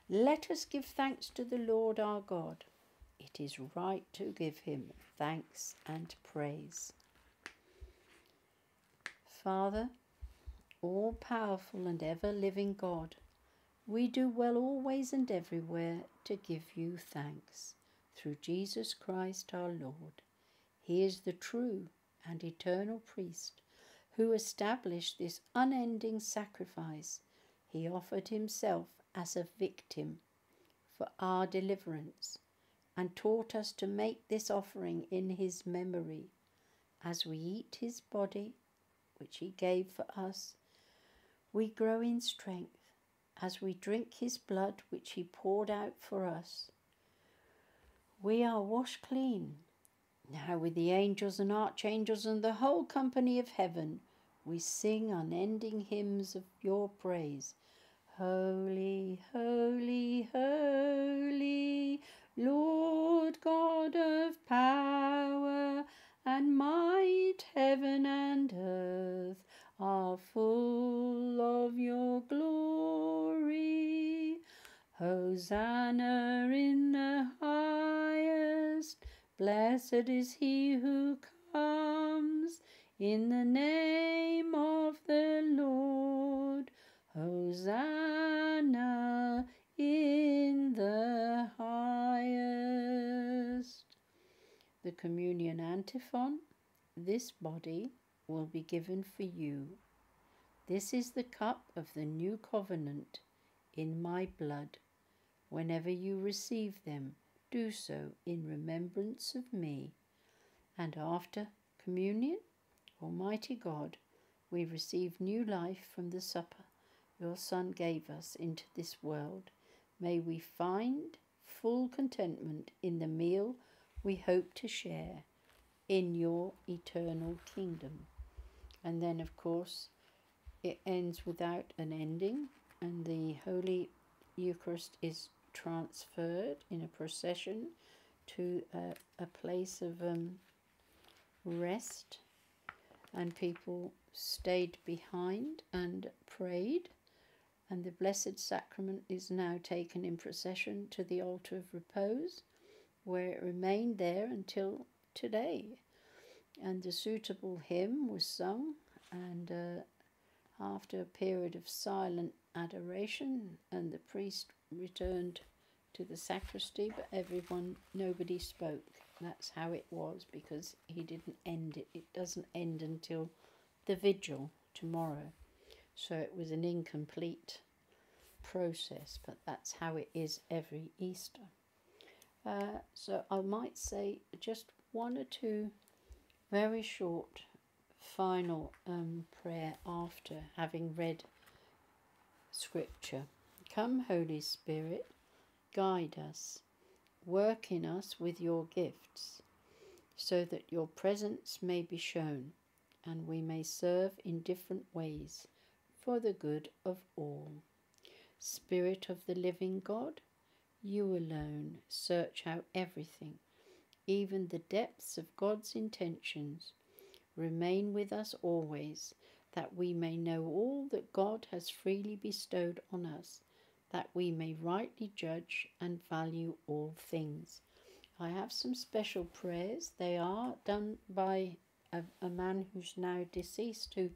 Let us give thanks to the Lord our God. It is right to give him thanks and praise. Father, all powerful and ever living God, we do well always and everywhere to give you thanks through Jesus Christ our Lord. He is the true and eternal priest who established this unending sacrifice. He offered himself as a victim for our deliverance and taught us to make this offering in his memory as we eat his body, which he gave for us. We grow in strength as we drink his blood, which he poured out for us. We are washed clean now, with the angels and archangels and the whole company of heaven, we sing unending hymns of your praise. Holy, holy, holy, Lord God of power and might, heaven and earth are full of your glory. Hosanna in the highest. Blessed is he who comes in the name of the Lord. Hosanna in the highest. The communion antiphon This body will be given for you. This is the cup of the new covenant in my blood. Whenever you receive them, do so in remembrance of me. And after communion, Almighty God, we receive new life from the supper your Son gave us into this world. May we find full contentment in the meal we hope to share in your eternal kingdom. And then, of course, it ends without an ending, and the Holy Eucharist is transferred in a procession to a, a place of um, rest, and people stayed behind and prayed. And the Blessed Sacrament is now taken in procession to the altar of repose, where it remained there until today. And a suitable hymn was sung, and uh, after a period of silent adoration, and the priest returned to the sacristy, but everyone, nobody spoke. That's how it was because he didn't end it. It doesn't end until the vigil tomorrow. So it was an incomplete process, but that's how it is every Easter. Uh, so I might say just one or two very short final um, prayer after having read Scripture. Come, Holy Spirit, guide us, work in us with your gifts, so that your presence may be shown and we may serve in different ways for the good of all. Spirit of the living God, you alone search out everything, even the depths of God's intentions. Remain with us always that we may know all that God has freely bestowed on us, that we may rightly judge and value all things. I have some special prayers. They are done by a, a man who's now deceased who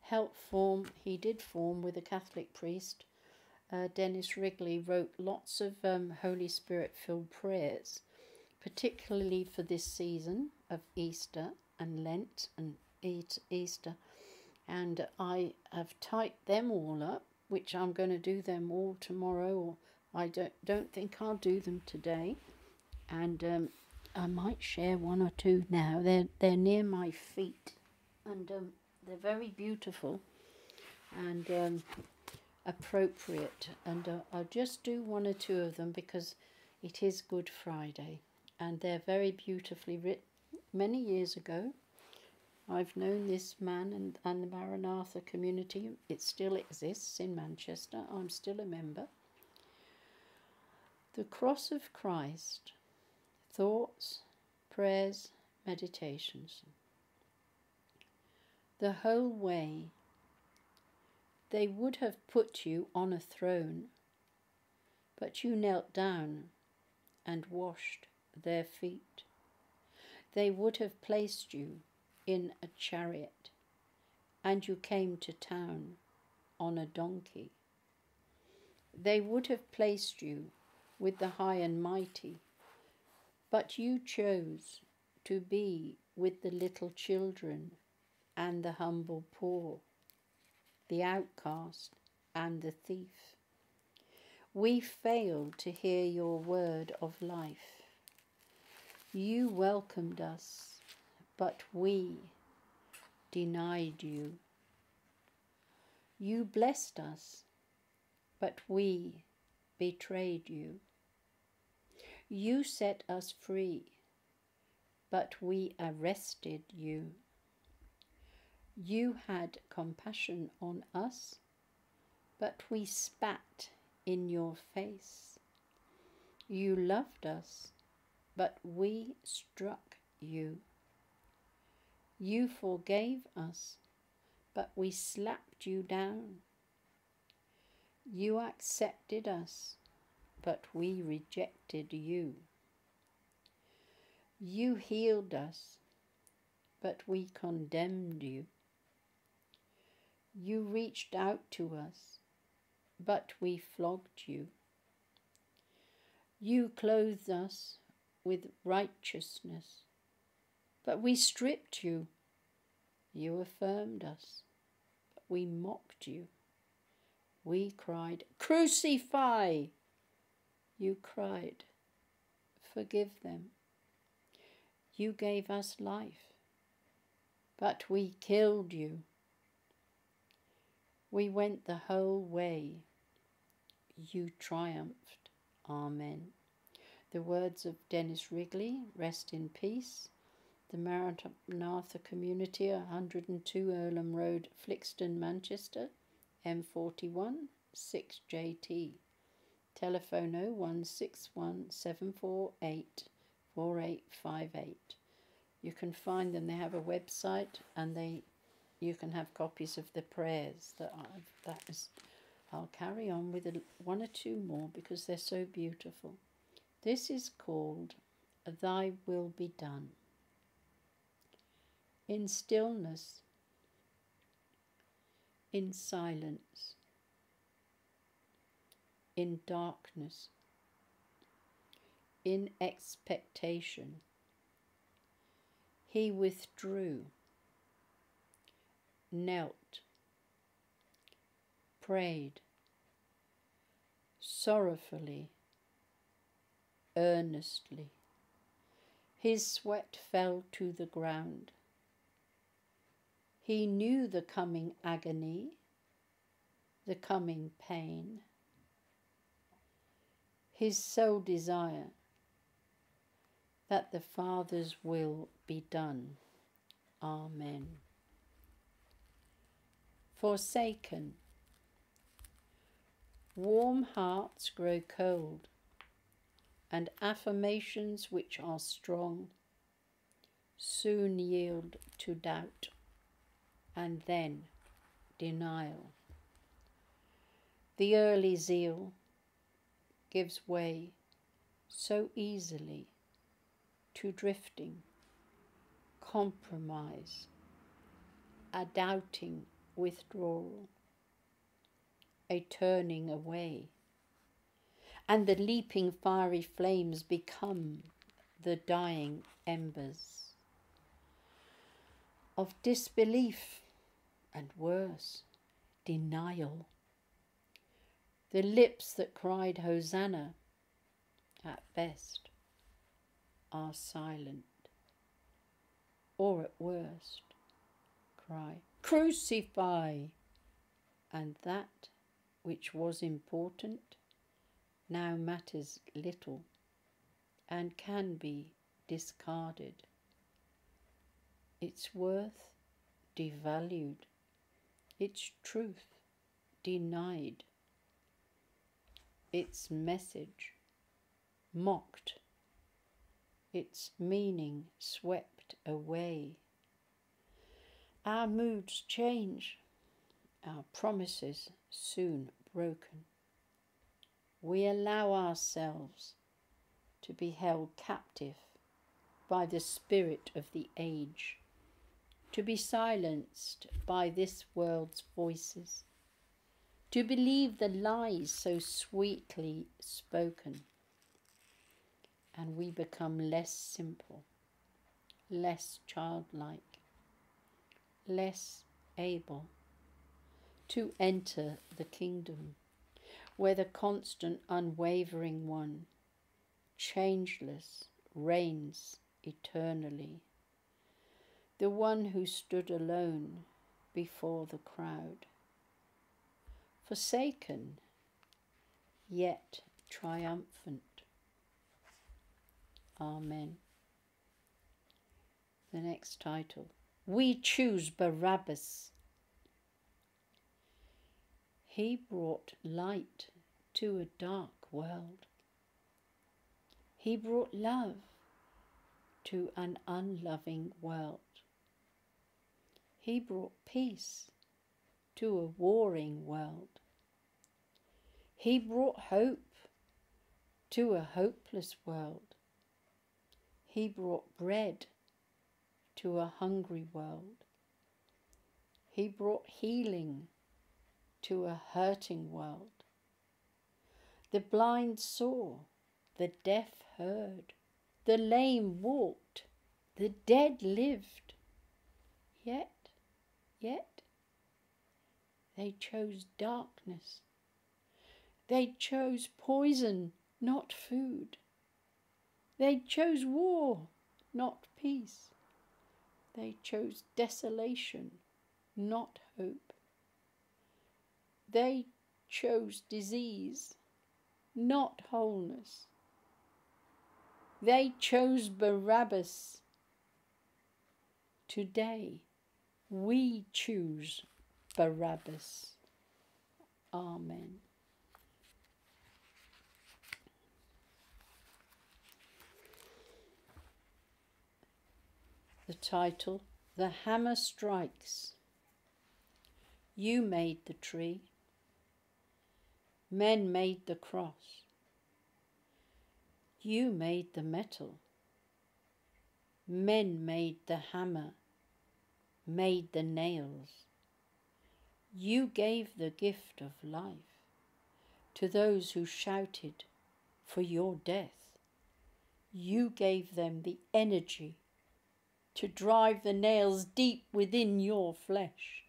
helped form, he did form with a Catholic priest. Uh, Dennis Wrigley wrote lots of um, Holy Spirit filled prayers, particularly for this season of Easter and Lent and Easter. And I have typed them all up, which I'm going to do them all tomorrow, or I don't don't think I'll do them today, and um, I might share one or two now. They're they're near my feet, and um, they're very beautiful, and um, appropriate, and uh, I'll just do one or two of them because it is Good Friday, and they're very beautifully written many years ago I've known this man and, and the Maranatha community. It still exists in Manchester. I'm still a member. The Cross of Christ Thoughts, Prayers, Meditations. The whole way they would have put you on a throne, but you knelt down and washed their feet. They would have placed you in a chariot, and you came to town on a donkey. They would have placed you with the high and mighty, but you chose to be with the little children and the humble poor, the outcast and the thief. We failed to hear your word of life. You welcomed us but we denied you. You blessed us, but we betrayed you. You set us free, but we arrested you. You had compassion on us, but we spat in your face. You loved us, but we struck you. You forgave us, but we slapped you down. You accepted us, but we rejected you. You healed us, but we condemned you. You reached out to us, but we flogged you. You clothed us with righteousness, but we stripped you. You affirmed us, but we mocked you. We cried, Crucify! You cried, Forgive them. You gave us life, but we killed you. We went the whole way. You triumphed. Amen. The words of Dennis Wrigley, rest in peace the Maranatha Community, 102 Irlam Road, Flixton, Manchester, M41 6JT. Telephone 0161 748 4858. You can find them. They have a website, and they you can have copies of the prayers that I've that is. I'll carry on with a, one or two more because they're so beautiful. This is called Thy Will Be Done in stillness, in silence, in darkness, in expectation. He withdrew, knelt, prayed, sorrowfully, earnestly. His sweat fell to the ground. He knew the coming agony, the coming pain. His sole desire that the Father's will be done. Amen. Forsaken. Warm hearts grow cold, and affirmations which are strong soon yield to doubt and then denial. The early zeal gives way so easily to drifting, compromise, a doubting withdrawal, a turning away, and the leaping fiery flames become the dying embers of disbelief and worse, denial. The lips that cried Hosanna, at best, are silent, or at worst, cry, Crucify! And that which was important now matters little and can be discarded. Its worth devalued its truth denied, its message mocked, its meaning swept away. Our moods change, our promises soon broken. We allow ourselves to be held captive by the spirit of the age to be silenced by this world's voices, to believe the lies so sweetly spoken, and we become less simple, less childlike, less able to enter the kingdom where the constant, unwavering one, changeless, reigns eternally the one who stood alone before the crowd, forsaken yet triumphant. Amen. The next title We Choose Barabbas. He brought light to a dark world. He brought love to an unloving world. He brought peace to a warring world. He brought hope to a hopeless world. He brought bread to a hungry world. He brought healing to a hurting world. The blind saw, the deaf heard, the lame walked, the dead lived. Yet Yet they chose darkness. They chose poison, not food. They chose war, not peace. They chose desolation, not hope. They chose disease, not wholeness. They chose Barabbas, Today we choose Barabbas. Amen. The title The Hammer Strikes. You made the tree. Men made the cross. You made the metal. Men made the hammer, made the nails. You gave the gift of life to those who shouted for your death. You gave them the energy to drive the nails deep within your flesh.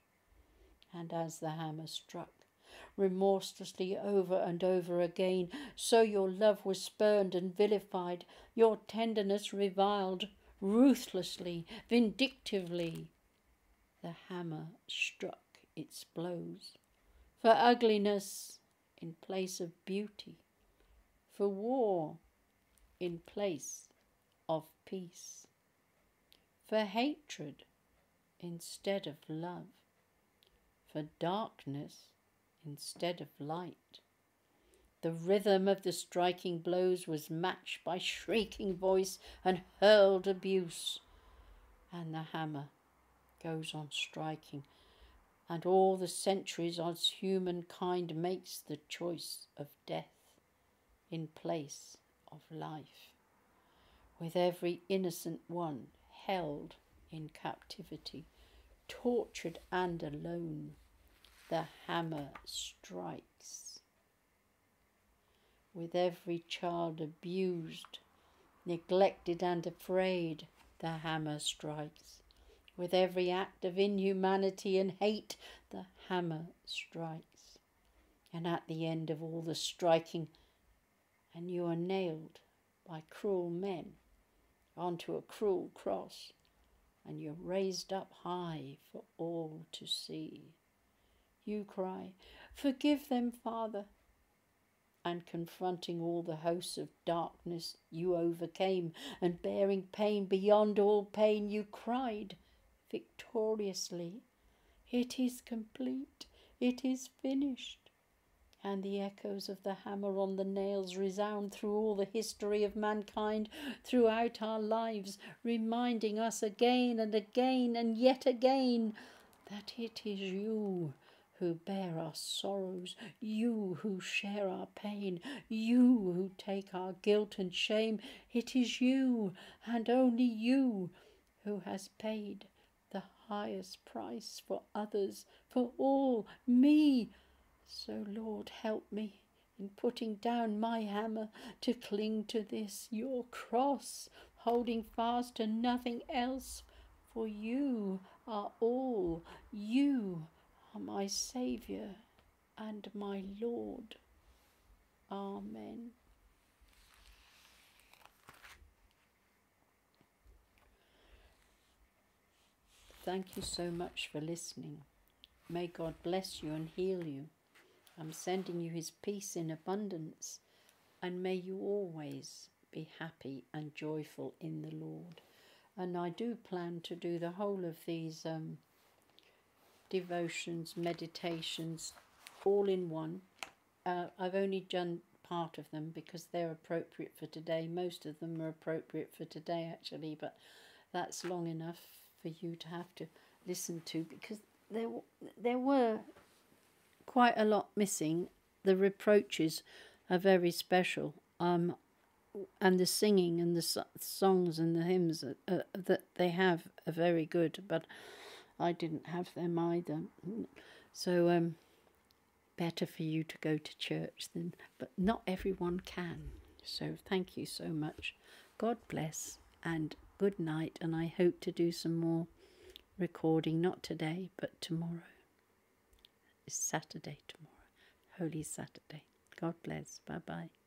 And as the hammer struck remorselessly over and over again, so your love was spurned and vilified, your tenderness reviled, ruthlessly, vindictively. The hammer struck its blows for ugliness in place of beauty, for war in place of peace for hatred instead of love, for darkness instead of light. The rhythm of the striking blows was matched by shrieking voice and hurled abuse. And the hammer goes on striking, and all the centuries as humankind makes the choice of death in place of life, with every innocent one held in captivity, tortured and alone, the hammer strikes. With every child abused, neglected, and afraid, the hammer strikes. With every act of inhumanity and hate, the hammer strikes. And at the end of all the striking, and you are nailed by cruel men onto a cruel cross, and you're raised up high for all to see. You cry, Forgive them, Father. And confronting all the hosts of darkness, you overcame, and bearing pain beyond all pain, you cried victoriously, It is complete, it is finished. And the echoes of the hammer on the nails resound through all the history of mankind, throughout our lives, reminding us again and again and yet again that it is you who bear our sorrows, you who share our pain, you who take our guilt and shame. It is you, and only you, who has paid the highest price for others, for all, me so, Lord, help me in putting down my hammer to cling to this, your cross, holding fast to nothing else, for you are all, you are my Saviour and my Lord. Amen. Thank you so much for listening. May God bless you and heal you. I'm sending you his peace in abundance, and may you always be happy and joyful in the Lord. And I do plan to do the whole of these um, devotions, meditations, all in one. Uh, I've only done part of them because they're appropriate for today. Most of them are appropriate for today, actually, but that's long enough for you to have to listen to because there there were quite a lot missing. The reproaches are very special. Um, and the singing and the songs and the hymns uh, uh, that they have are very good, but I didn't have them either. So, um, better for you to go to church than, but not everyone can. So, thank you so much. God bless and good night. And I hope to do some more recording, not today, but tomorrow is Saturday tomorrow. Holy Saturday. God bless. Bye bye.